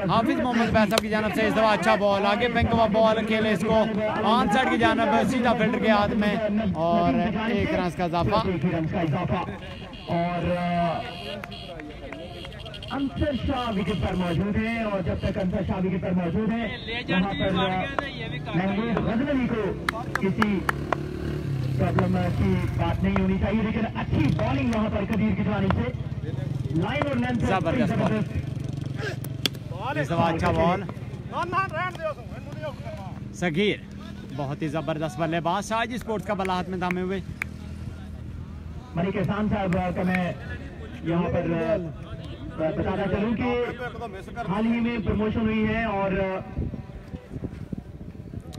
حافظ محمد صاحب کی جانب سے اس دفعہ اچھا بال آگے پینک ہوا بال کھیلے اس کو آن سائڈ کی جانب سیدھا فیلڈر کے ہاتھ میں اور ایک رنس کا اضافہ اور انسر شاہ وکٹ پر موجود ہیں اور جب تک انسر شاہ وکٹ پر موجود ہیں وہاں پر محمود غزنوی کو کسی پرابلم کی بات نہیں ہونی چاہیے لیکن اچھی بالنگ وہاں پر قدیر کی جانب سے۔ لائن اور لینتھ زبردست بال زبردست بال اچھا سگیر بہت ہی زبردست بلے باز آج سپورٹس کا بلا ہاتھ میں دامے ہوئے۔ ملک احسان صاحب کا میں یہاں پر بتانا چلوں کہ حال ہی میں پروموشن ہوئی ہے اور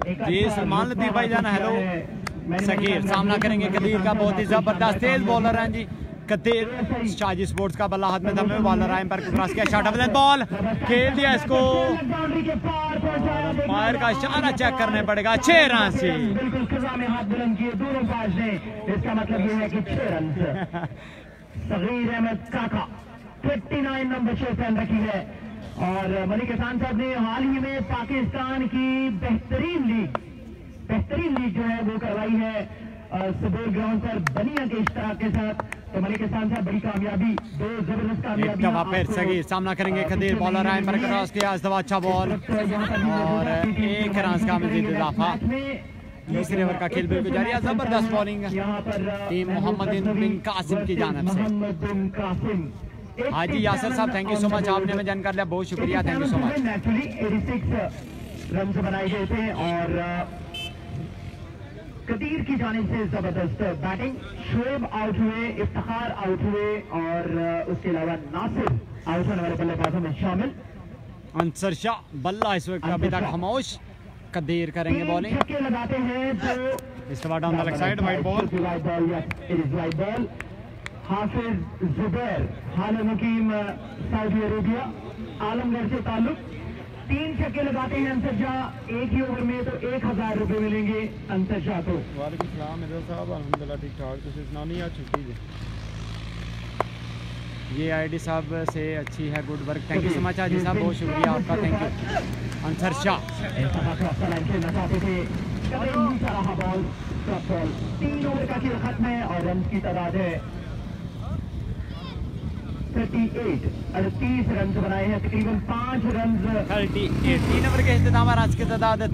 جی اچھا سلمان لطیف بھائی جانا ہیلو سکیر سامنا کریں گے کبیر کا بہت ہی زبردست تیز بولر ہیں جی۔ قدیر شاجی سپورٹس کا بلہ ہاتھ میں تھا والا رائم پر کراس کیا شاٹ اپ بال کھیل دیا اس کو۔ مائر کا اشارہ چیک کرنے پڑے گا چھے مطلب رن سے۔ صغیر احمد کاکا 59 نمبر رکھی ہے۔ اور ملک صاحب نے حال ہی میں پاکستان کی بہترین لیگ بہترین لیگ جو ہے وہ کروائی ہے۔ سبور گراؤنڈ پر بنیا کے اشتراک کے ساتھ تو ملک احسان بڑی کامیابی دو زبردست کامیابی ایک دفعہ پھر سگیر سامنا کریں گے خدیر بولر اچھا آئین پر کراس کیا اس دفعہ اچھا بول اور ایک رانس کا مزید اضافہ۔ دوسرے اوور کا کھیل بالکل جاری ہے زبردست بولنگ ٹیم محمد بن قاسم کی جانب سے۔ حاجی یاسر صاحب تھینک یو سو مچ آپ نے ہمیں جان کر لیا بہت شکریہ thank you so much runs بنائے گئے تھے اور قدیر کی جانب سے زبردست بیٹنگ شعیب آؤٹ ہوئے افتخار آؤٹ ہوئے اور اس کے علاوہ ناصر آؤٹ ہونے والے بلے بازوں میں شامل. انصر شاہ بلہ اس وقت ابھی تک خاموش. قدیر کریں گے بالنگ چھکے لگاتے ہیں جو اس کے بعد down the leg side wide ball wide ball Hafiz Zubair حال مقیم سعودی عربیہ عالم گھر سے تعلق. تین چکے لگاتے ہیں انصر شاہ۔ ایک ہی اوور میں تو ایک ہزار روپے ملیں گے انصر شاہ کو۔ وعلیکم السلام ادھر صاحب الحمدللہ ٹھیک ٹھاک۔ تو سنا نہیں آ چکی ہے۔ یہ آئی ڈی صاحب سے اچھی ہے good work thank you so much آجی صاحب بہت شکریہ آپ کا تھینک یو انسر شاہ۔ تین اوور کا ختم ہے اور رنز کی تعداد ہے۔ تھرٹی ایٹ اڑتیس رنز بنائے ہیں تقریباً رنز تھرٹی ایٹ تین کے تعداد ہے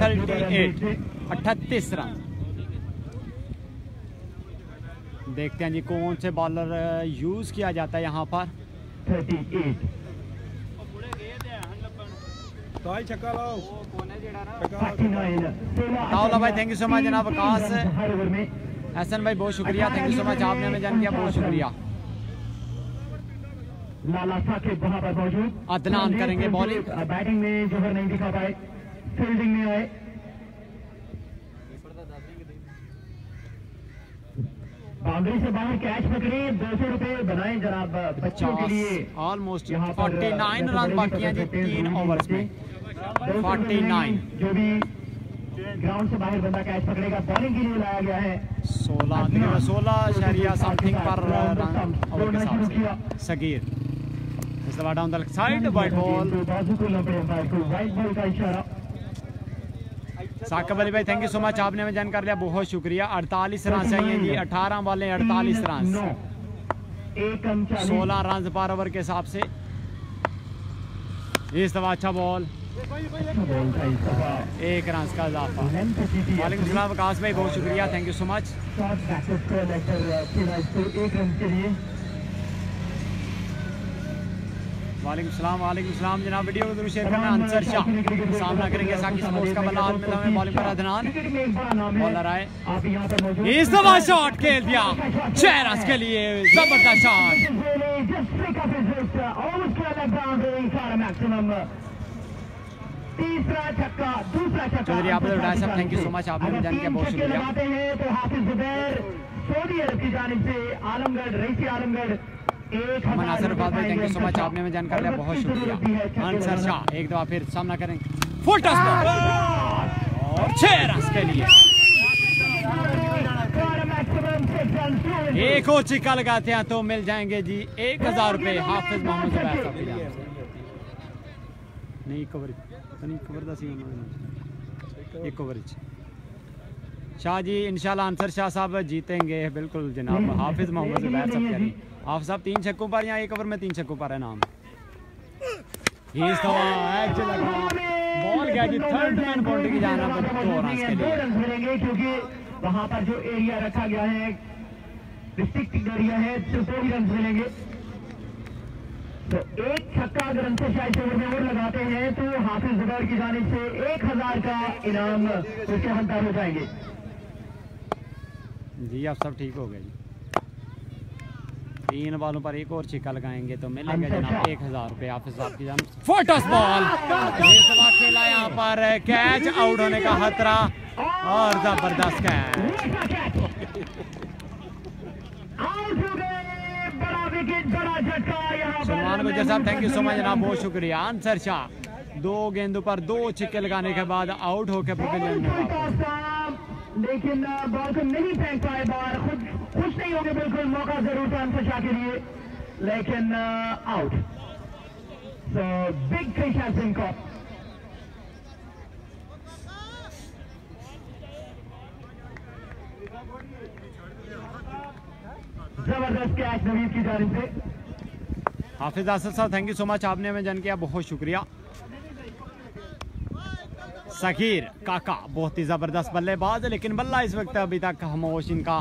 دیکھتے ہیں جی کون سے بالر یوز کیا جاتا ہے یہاں پر تھرٹی ایٹ بھائی تھینک یو سو مچ جناب بھائی بہت شکریہ تھینک یو سو مچ آپ نے ہمیں جان کیا بہت شکریہ لالاسا کے وہاں پر موجود۔ جی کریں گے بالنگ۔ بیٹنگ میں جوہر نہیں دکھا پائے۔ فیلڈنگ میں آئے۔ باؤنڈری سے باہر کیچ دو سو روپے جناب بچوں کے لیے۔ آلموسٹ فورٹی نائن رن باقی ہیں جی تین اوورز میں۔ فورٹی نائن جو بھی گراؤنڈ سے باہر بندہ کیچ پکڑے گا بالنگ کے لیے لایا گیا ہے۔ سولہ سولہ شہریہ سمتھنگ پر رن اوور کے سے Is the down the side, white ball. Saqib علی بھائی تھینک یو سو نے ہمیں جان کر لیا بہت شکریہ اڑتالیس رن چاہیے جی اٹھارہ والے اڑتالیس رن سولہ رنز پر اوور کے حساب سے اس دفعہ اچھا بال ایک رنز کا اضافہ وعلیکم السلام وکاس بھائی بہت شکریہ تھینک یو سو مچ والیکم السلام والیکم السلام جناب ویڈیو کو شیئر کرنا انصر شاہ۔ سامنا کریں گے ساکی سپورٹس کا بلا ہاتھ ملا میں بالنگ پر ادنان بولا رائے اس دفعہ شاٹ کھیل دیا۔ چہرس کے لیے زبردست شاٹ۔ چودری آپ نے چھکا صاحب تھینک یو سو مچ آپ نے بھی جان کے بہت شکریہ۔ سعودی عرب کی جانب سے عالم رئیسی عالم مناظر ناصر بھائی تھینک یو سو مچ، آپ نے ہمیں جانکار لیا بہت شکریہ۔ انصر شاہ، ایک دفعہ پھر سامنا کریں۔ فل ٹس اور چھ رنس کے لیے۔ ایک ہو چکا لگاتے ہیں تو مل جائیں گے جی۔ ایک ہزار روپے، حافظ محمد زبیر صاحب نہیں کور نہیں کور دا سی ایک کور شاہ جی انشاءاللہ انصر شاہ صاحب جیتیں گے۔ بالکل جناب حافظ محمد زبیر صاحب کے آف صاحب تین چھکوں پر یا ایک اوور میں تین چھکوں پر ہے نام؟ بال گیا کہ تھرڈ مین کیونکہ وہاں پر جو ایریا رکھا گیا ہے ڈسٹرکٹ دو رنس ملیں گے۔ تو ایک چھکا اگر ان سے شاید اوور میں اور لگاتے ہیں تو حافظ زبیر کی جانب سے ایک ہزار کا انعام اس کے حقدار ہو جائیں گے۔ جی آپ سب ٹھیک ہو گئے جی۔ تین بالوں پر ایک اور چکا لگائیں گے تو ملے گا جناب ایک ہزار روپے حافظ صاحب کی جانب فوٹس بال۔ کھیلا یہاں پر۔ کیچ آؤٹ ہونے کا خطرہ اور زبردست کیچ سلمان گجر صاحب تھینک یو سو مچ جناب بہت شکریہ۔ آنسر شاہ۔ دو گیندوں پر دو چکے لگانے کے بعد آؤٹ ہو کے لیکن بال کو نہیں پھینک پائے بار۔ خود کچھ نہیں ہوگی، بالکل موقع ضرور تھا انصر شاہ کے لیے لیکن آؤٹ سو بگ کشن سنگھ کو زبردست کیچ نویز کی جانب سے۔ حافظ آسل صاحب تھینک یو سو مچ آپ نے ہمیں جن کیا، بہت شکریہ۔ سکیر کاکا، بہت ہی زبردست بلے باز، لیکن بلہ اس وقت ابھی تک ہموش ان کا۔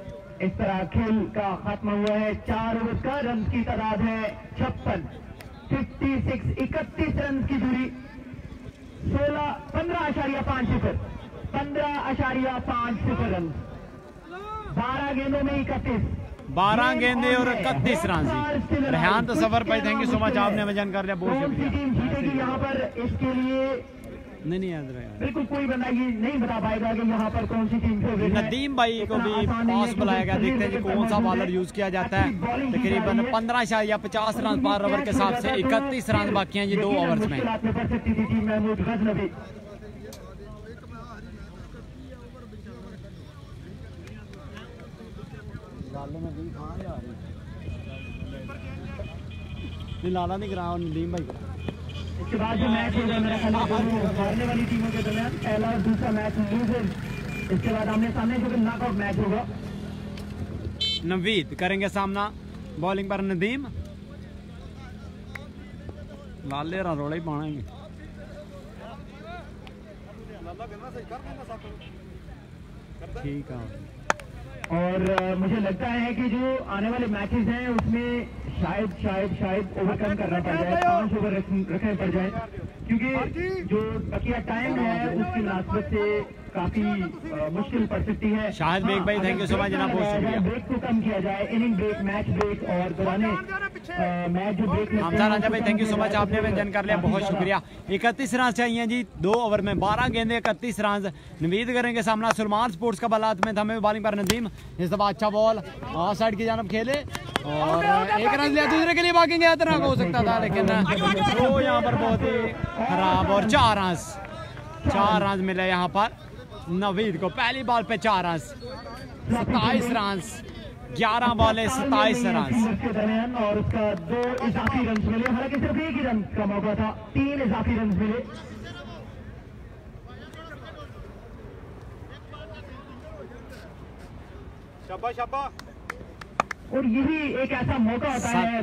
اس طرح کھیل کا خاتمہ ہوا ہے۔ چار اوور کا رنز کی تعداد ہے چھپن۔ ففٹی سکس اکتیس رنز کی دوری۔ سولہ پندرہ اشاریہ پانچ صفر۔ پندرہ اشاریہ پانچ صفر رنز۔ بارہ گیندوں میں اکتیس۔ بارہ گیندے اور اکتیس رنز جی۔ ریحان تصور پہ تھینک سو مچ آپ نے وجن کر لیا بہت شکریہ۔ یہاں پر؟ اس کے لیے نہیں نہیں یاد رہے بالکل کوئی بندہ یہ نہیں بتا پائے گا کہ یہاں پر کون سی ٹیم ندیم بھائی کو بھی پاس بلایا گیا. دیکھتے ہیں جی کون سا بالر یوز کیا جاتا ہے. تقریباً پندرہ شاہ یا پچاس رن پار اوور کے حساب سے اکتیس رن باقی ہیں یہ دو اوورز میں. لالا نہیں کرا ندیم بھائی. اس کے بعد جو میچ ہوگا میرا خیال ہارنے والی ٹیموں کے درمیان پہلا اور دوسرا میچ نیوزیلینڈ اس کے بعد آمنے سامنے جو کہ ناک آؤٹ میچ ہوگا. نوید کریں گے سامنا. بالنگ پر ندیم. لالے را روڑے ہی پانے ہیں ٹھیک ہے۔ اور مجھے لگتا ہے کہ جو آنے والے میچز ہیں اس میں شاید شاید شاید اوور کم کرنا پڑ جائے پانچ اوور رکھنے پڑ جائے کیونکہ ہاں جی۔ جو بقیہ ٹائم ہے اس کی مناسبت سے کافی مشکل ہے۔ شاہد بیگ بھائی تھینک یو سو مچ جناب بہت ہاں، شکریہ۔ بریک کو کم کیا جائے اننگ بریک میچ بریک اور پرانے حمزہ راجہ بھائی کر لیا بہت شکریہ۔ چاہیے جی دو اوور میں بارہ گیندیں اکتیس رنز نوید کریں گے سامنا سلمان سپورٹس کا بال میں تھمے پر اس دفعہ اچھا بال آف سائڈ کی جانب کھیلے۔ اور ایک رن لیا دوسرے کے لیے باقی گیا ہو سکتا تھا لیکن وہ یہاں پر بہت ہی خراب اور چار رنز چار رنز ملے یہاں پر۔ نوید کو پہلی بال پہ چار رنس ستائیس رنس گیارہ بالیں ستائیس رنس اور اس کا دو اضافی رنس ملے حالانکہ صرف ایک ہی کا موقع تھا تین اضافی رنس ملے۔ اور یہی ایک ایسا موقع ہوتا ہے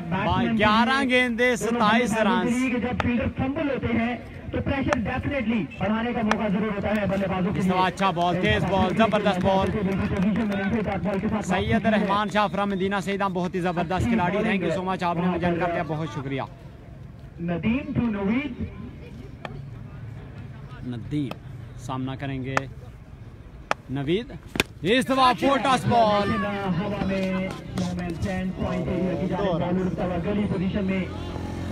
گیارہ گیندے ستائیس رنس جب فیلڈر فمبل ہوتے ہیں بڑھانے کا موقع ضرور ہوتا ہے بلے بازوں کے لیے اچھا بال تیز بال زبردست بال سید رحمان شاہ فرام مدینہ سیدہ بہت ہی زبردست کھلاڑی تھینک یو سو مچ آپ نے مجھے کر دیا بہت شکریہ ندیم ٹو نوید ندیم سامنا کریں گے نوید اس دفعہ فورٹاس بال دو رن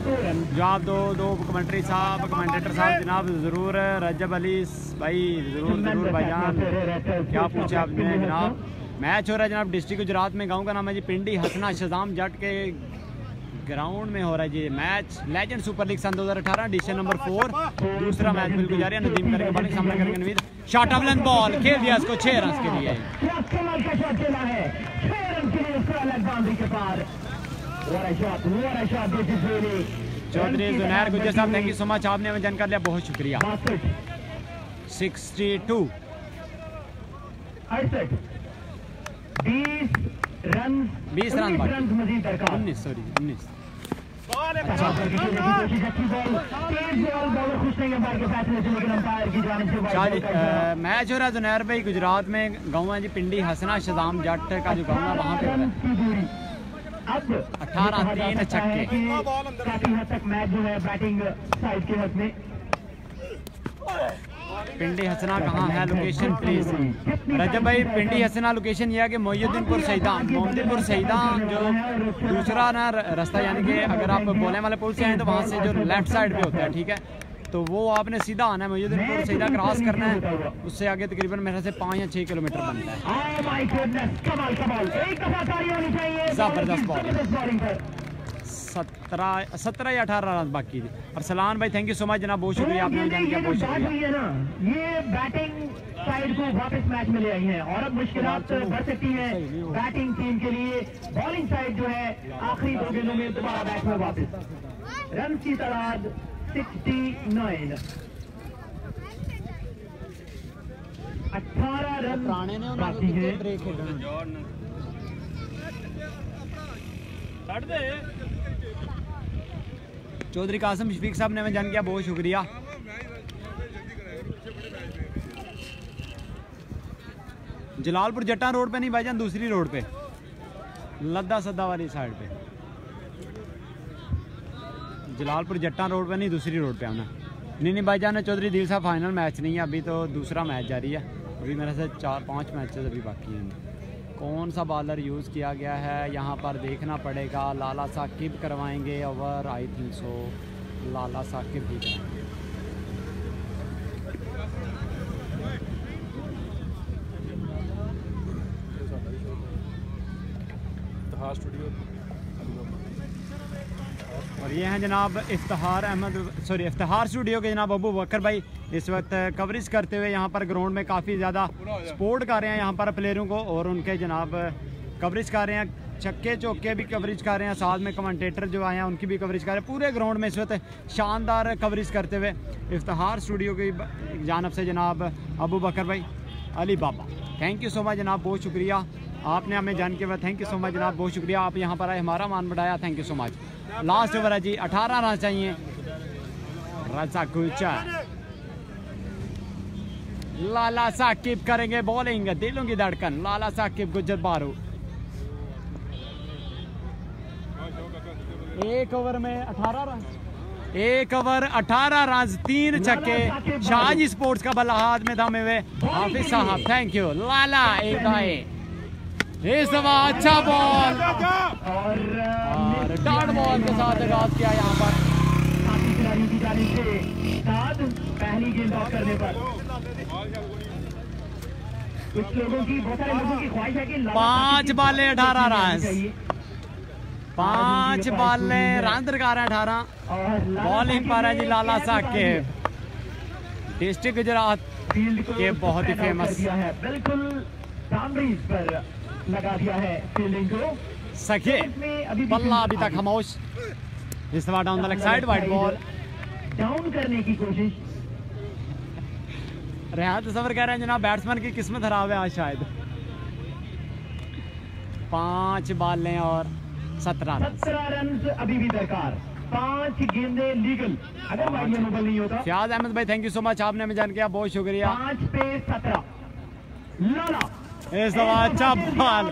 جواب دو دو کمنٹری صاحب، کمنٹیٹر صاحب، جناب، ضرور رجب علی بھائی، ضرور ضرور بھائی جان، کیا پوچھے آپ نے جناب؟ میچ ہو رہا ہے جناب ڈسٹرکٹ گجرات میں، گاؤں کا نام ہے جی پنڈی ہسنا شزام جٹ کے گراؤنڈ میں ہو رہا ہے جی میچ لیجنڈ سپر لیگ سن دو ہزار اٹھارہ ڈیشن نمبر فور، دوسرا میچ بالکل جاری ہے، ندیم کر کے بڑے سامنا کر کے نوید۔ شارٹ آف بلند بال، کھیل دیا اس کو، چھ رنس کے لیے۔ چودری زنیر گجر صاحب تھینک یو سو مچ آپ نے ہمیں جن کر لیا بہت شکریہ۔ سکسٹی ٹو بیس رن انیس سوری انیس میچ اچھا، ہو رہا زنیر بھائی گجرات میں گاؤں ہے جی پنڈی حسنا شزام جٹ کا جو گاؤں ہے وہاں پہ ہو رہا ہے اٹھارہ تین چھکے جو ہے پنڈی حسنا کہاں ہے؟ لوکیشن پلیز رجب بھائی پنڈی حسنا لوکیشن یہ ہے کہ محی الدین پور شہیداں محمد پور شہیداں جو دوسرا نا رستہ یعنی کہ اگر آپ بولنے والے پول سے ہیں تو وہاں سے جو لیفٹ سائڈ پہ ہوتا ہے ٹھیک ہے؟ تو وہ آپ نے سیدھا آنا ہے مجھے دن پور سیدھا کراس کرنا ہے۔ اس سے آگے تقریباً میرے سے پانچ یا چھ کلو میٹر بنتا ہے۔ سترہ یا اٹھارہ رات باقی تھی ارسلان بھائی تھینک یو سو مچ جناب بہت شکریہ۔ آپ نے جان کیا بہت شکریہ۔ یہ بیٹنگ سائیڈ کو واپس میچ ملے آئی ہیں۔ اور اب مشکلات بڑھ سکتی ہیں بیٹنگ ٹیم کے لیے۔ بالنگ سائیڈ جو ہے آخری دو گنوں میں دوبارہ بیٹ میں واپس۔ رنز کی تعداد 69 18 چودھری قاسم شفیق صاحب نے میں جان کیا بہت شکریہ جلال پور جٹا روڈ پہ نہیں بھائی جان دوسری روڈ پہ لدا سدا والی سائڈ پہ جلال پور جٹاں روڈ پہ نہیں دوسری روڈ پہ آنا نہیں نہیں بھائی جان چودھری دل صاحب فائنل میچ نہیں ہے ابھی تو دوسرا میچ جاری ہے ابھی میرے سے چار پانچ میچز ابھی باقی ہیں کون سا بالر یوز کیا گیا ہے یہاں پر دیکھنا پڑے گا لالا ثاقب کروائیں گے over I think so Lala Saqib بھی کرائیں گے اسٹوڈیو اور یہ ہیں جناب افتہار احمد، سوری افتہار اسٹوڈیو کے جناب ابو بکر بھائی۔ اس وقت کوریج کرتے ہوئے یہاں پر گراؤنڈ میں کافی زیادہ سپورٹ کر رہے ہیں یہاں پر پلیئروں کو اور ان کے جناب کوریج کر رہے ہیں۔ چھکے چوکے بھی کوریج کر رہے ہیں۔ ساتھ میں کمنٹیٹر جو آئے ہیں، ان کی بھی کوریج کر رہے ہیں۔ پورے گراؤنڈ میں اس وقت شاندار کوریج کرتے ہوئے افتہار اسٹوڈیو کی جانب سے جناب ابو بکر بھائی، علی بابا۔ تھینک یو سو مچ جناب، بہت شکریہ۔ آپ نے ہمیں جان کے بعد تھینک یو سو مچ جناب، بہت شکریہ۔ آپ یہاں پر آئے، ہمارا مان بڑھایا۔ Thank you so much last over ہے جی اٹھارہ رن چاہیے رسا کلچا لالا ثاقب کریں گے بالنگ دلوں کی دھڑکن لالا ثاقب گجر بارو ایک اوور میں اٹھارہ رن ایک اوور اٹھارہ رنز تین چکے شاہ جی سپورٹس کا بلا ہاتھ میں تھامے ہوئے حافظ صاحب تھینک یو لالا ایک دائیں اچھا بال۔ اور ڈاٹ بال کے ساتھ آغاز کیا یہاں پر۔ پانچ بالیں اٹھارہ رنس پانچ بالیں رن درکار اٹھارہ۔ بالنگ پر ہے جی لالا صاحب ڈسٹرکٹ گجرات کے بہت ہی فیمس بالکل لگا دیا ہے فیلڈنگ کو۔ سکھے۔ پلہ ابھی تک خاموش جس طرح down the leg side wide ball down کرنے کی کوشش۔ ریاض سفر کہہ رہے ہیں جناب بیٹسمن کی قسمت خراب ہے آج شاید۔ پانچ بالیں اور سترہ رنز سترہ رنز ابھی بھی درکار۔ پانچ گیندے لیگل اگر بھائی یہ موبل نہیں ہوتا۔ فیاض احمد بھائی تینکیو سو مچ آپ نے ہمیں جان کیا بہت شکریہ۔ پانچ پہ سترہ۔ لالا۔ اس اچھا بال۔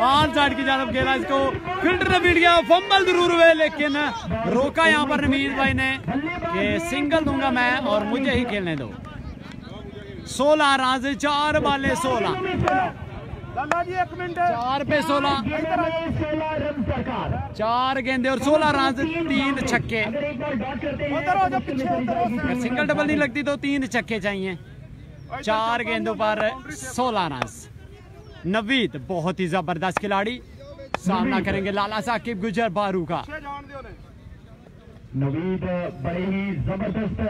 آل سائڈ کی جانب کھیلا اس کو فلٹر نے پیٹ گیا، فمبل ضرور ہوئے، لیکن روکا یہاں پر نمید بھائی نے کہ سنگل دوں گا میں اور مجھے ہی کھیلنے دو۔ سولہ رانز چار بالے سولہ۔ چار پہ سولہ۔ چار گیندے اور سولہ رانز تین چھکے۔ سنگل ڈبل نہیں لگتی تو تین چھکے چاہیے۔ چار گیندوں پر سولہ رانز نوید بہت ہی زبردست کھلاڑی۔ سامنا کریں گے لالا ثاقب گجر بارو کا۔ نوید بڑے ہی زبردست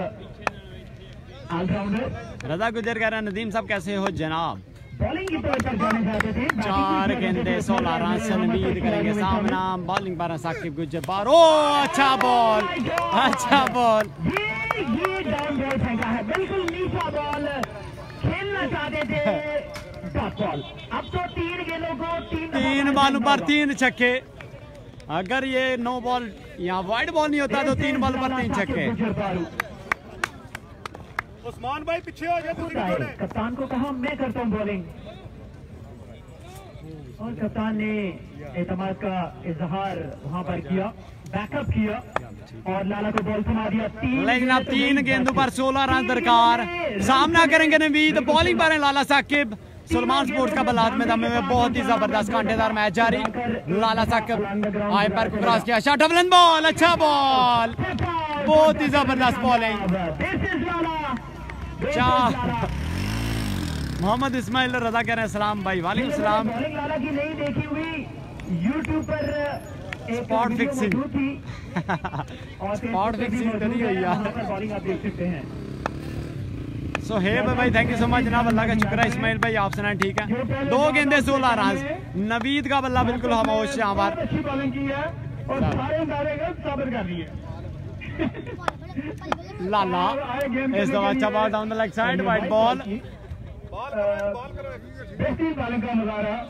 رضا گجر کہہ رہا ندیم صاحب کیسے ہو جناب؟ چار گیندے سولہ رن سے کریں گے سامنا۔ بالنگ بارہ ثاقب گجر بارو۔ اچھا بال۔ اچھا بال۔ بالکل نیچا بال۔ کھیلنا چاہتے تھے۔ تین بال پر تین چھکے۔ اگر یہ نو بال یہاں وائڈ بال نہیں ہوتا تو تین بال پر تین چھکے۔ عثمان بھائی پیچھے ہو جائے کپتان کو کہا میں کرتا ہوں بولنگ اور کپتان نے اعتماد کا اظہار وہاں پر کیا بیک اپ کیا اور لالا کو بال سما دیا۔ لیکن اب تین گیندوں پر سولہ رن درکار۔ سامنا کریں گے نوید۔ بالنگ پر ہیں لالا ساکب سلمان سپورٹس کا بلاد میدان میں بہت ہی زبردست کانٹے دار میچ جاری۔ لالا ساکر آئی پر کو کراس کیا۔ شاٹ ڈبلن بال اچھا بال۔ بہت ہی زبردست بالنگ۔ چاہ محمد اسماعیل رضا کہہ رہے ہیں، سلام بھائی، وعلیکم السلام۔ YouTube fixing. سپاٹ فکسنگ تو نہیں ہوئی یار۔ سہیب بھائی تھینک یو سو مچ جناب اللہ کا شکر ہے. اسماعیل بھائی آپ سنائیں ٹھیک ہے؟ دو گیندے سولہ رنز نوید کا بلہ بالکل خاموش ہے ہمارا لالا اس دفعہ اچھا ball down leg side wide ball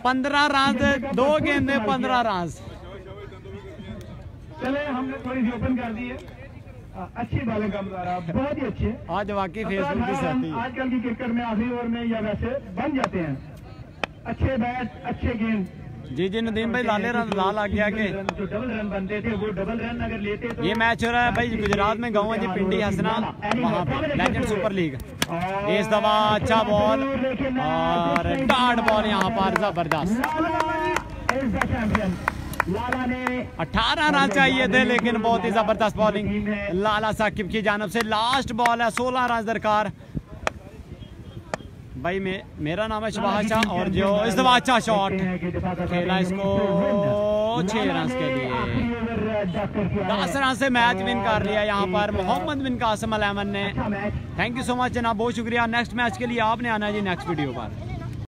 پندرہ رانز دو گیندے پندرہ رانز چلے ہم نے تھوڑی سی اوپن کر دی ہے. اچھی بالیں کا مظاہرہ بہت ہی اچھے۔ آج واقعی فیس بک کی ساتھی۔ آج کل کی کرکٹ میں آخری اوور میں یا ویسے بن جاتے ہیں۔ اچھے بیٹ اچھے گیند۔ جی جی ندیم بھائی لالے رن لال آ گیا جو ڈبل رن بنتے تھے وہ ڈبل رن اگر لیتے تو یہ میچ ہو رہا ہے بھائی گجرات میں گاؤں ہے جی پنڈی ہسنا وہاں پر لیجنڈ سپر لیگ اس دفعہ اچھا بال اور ڈاٹ بال یہاں پر زبردست۔ اٹھارہ رن چاہیے تھے لیکن بہت ہی زبردست بالنگ لالا ثاقب کی جانب سے لاسٹ بال ہے سولہ رن درکار۔ بھائی میرا نام ہے شبہ شاہ اور جو اس اچھا شاٹ کھیلا اس کو چھ رنس کے لیے۔ دس رن سے میچ ون کر لیا یہاں پر محمد بن قاسم علیمن نے۔ تھینک یو سو مچ جناب بہت شکریہ۔ نیکسٹ میچ کے لیے آپ نے آنا ہے جی نیکسٹ ویڈیو پر۔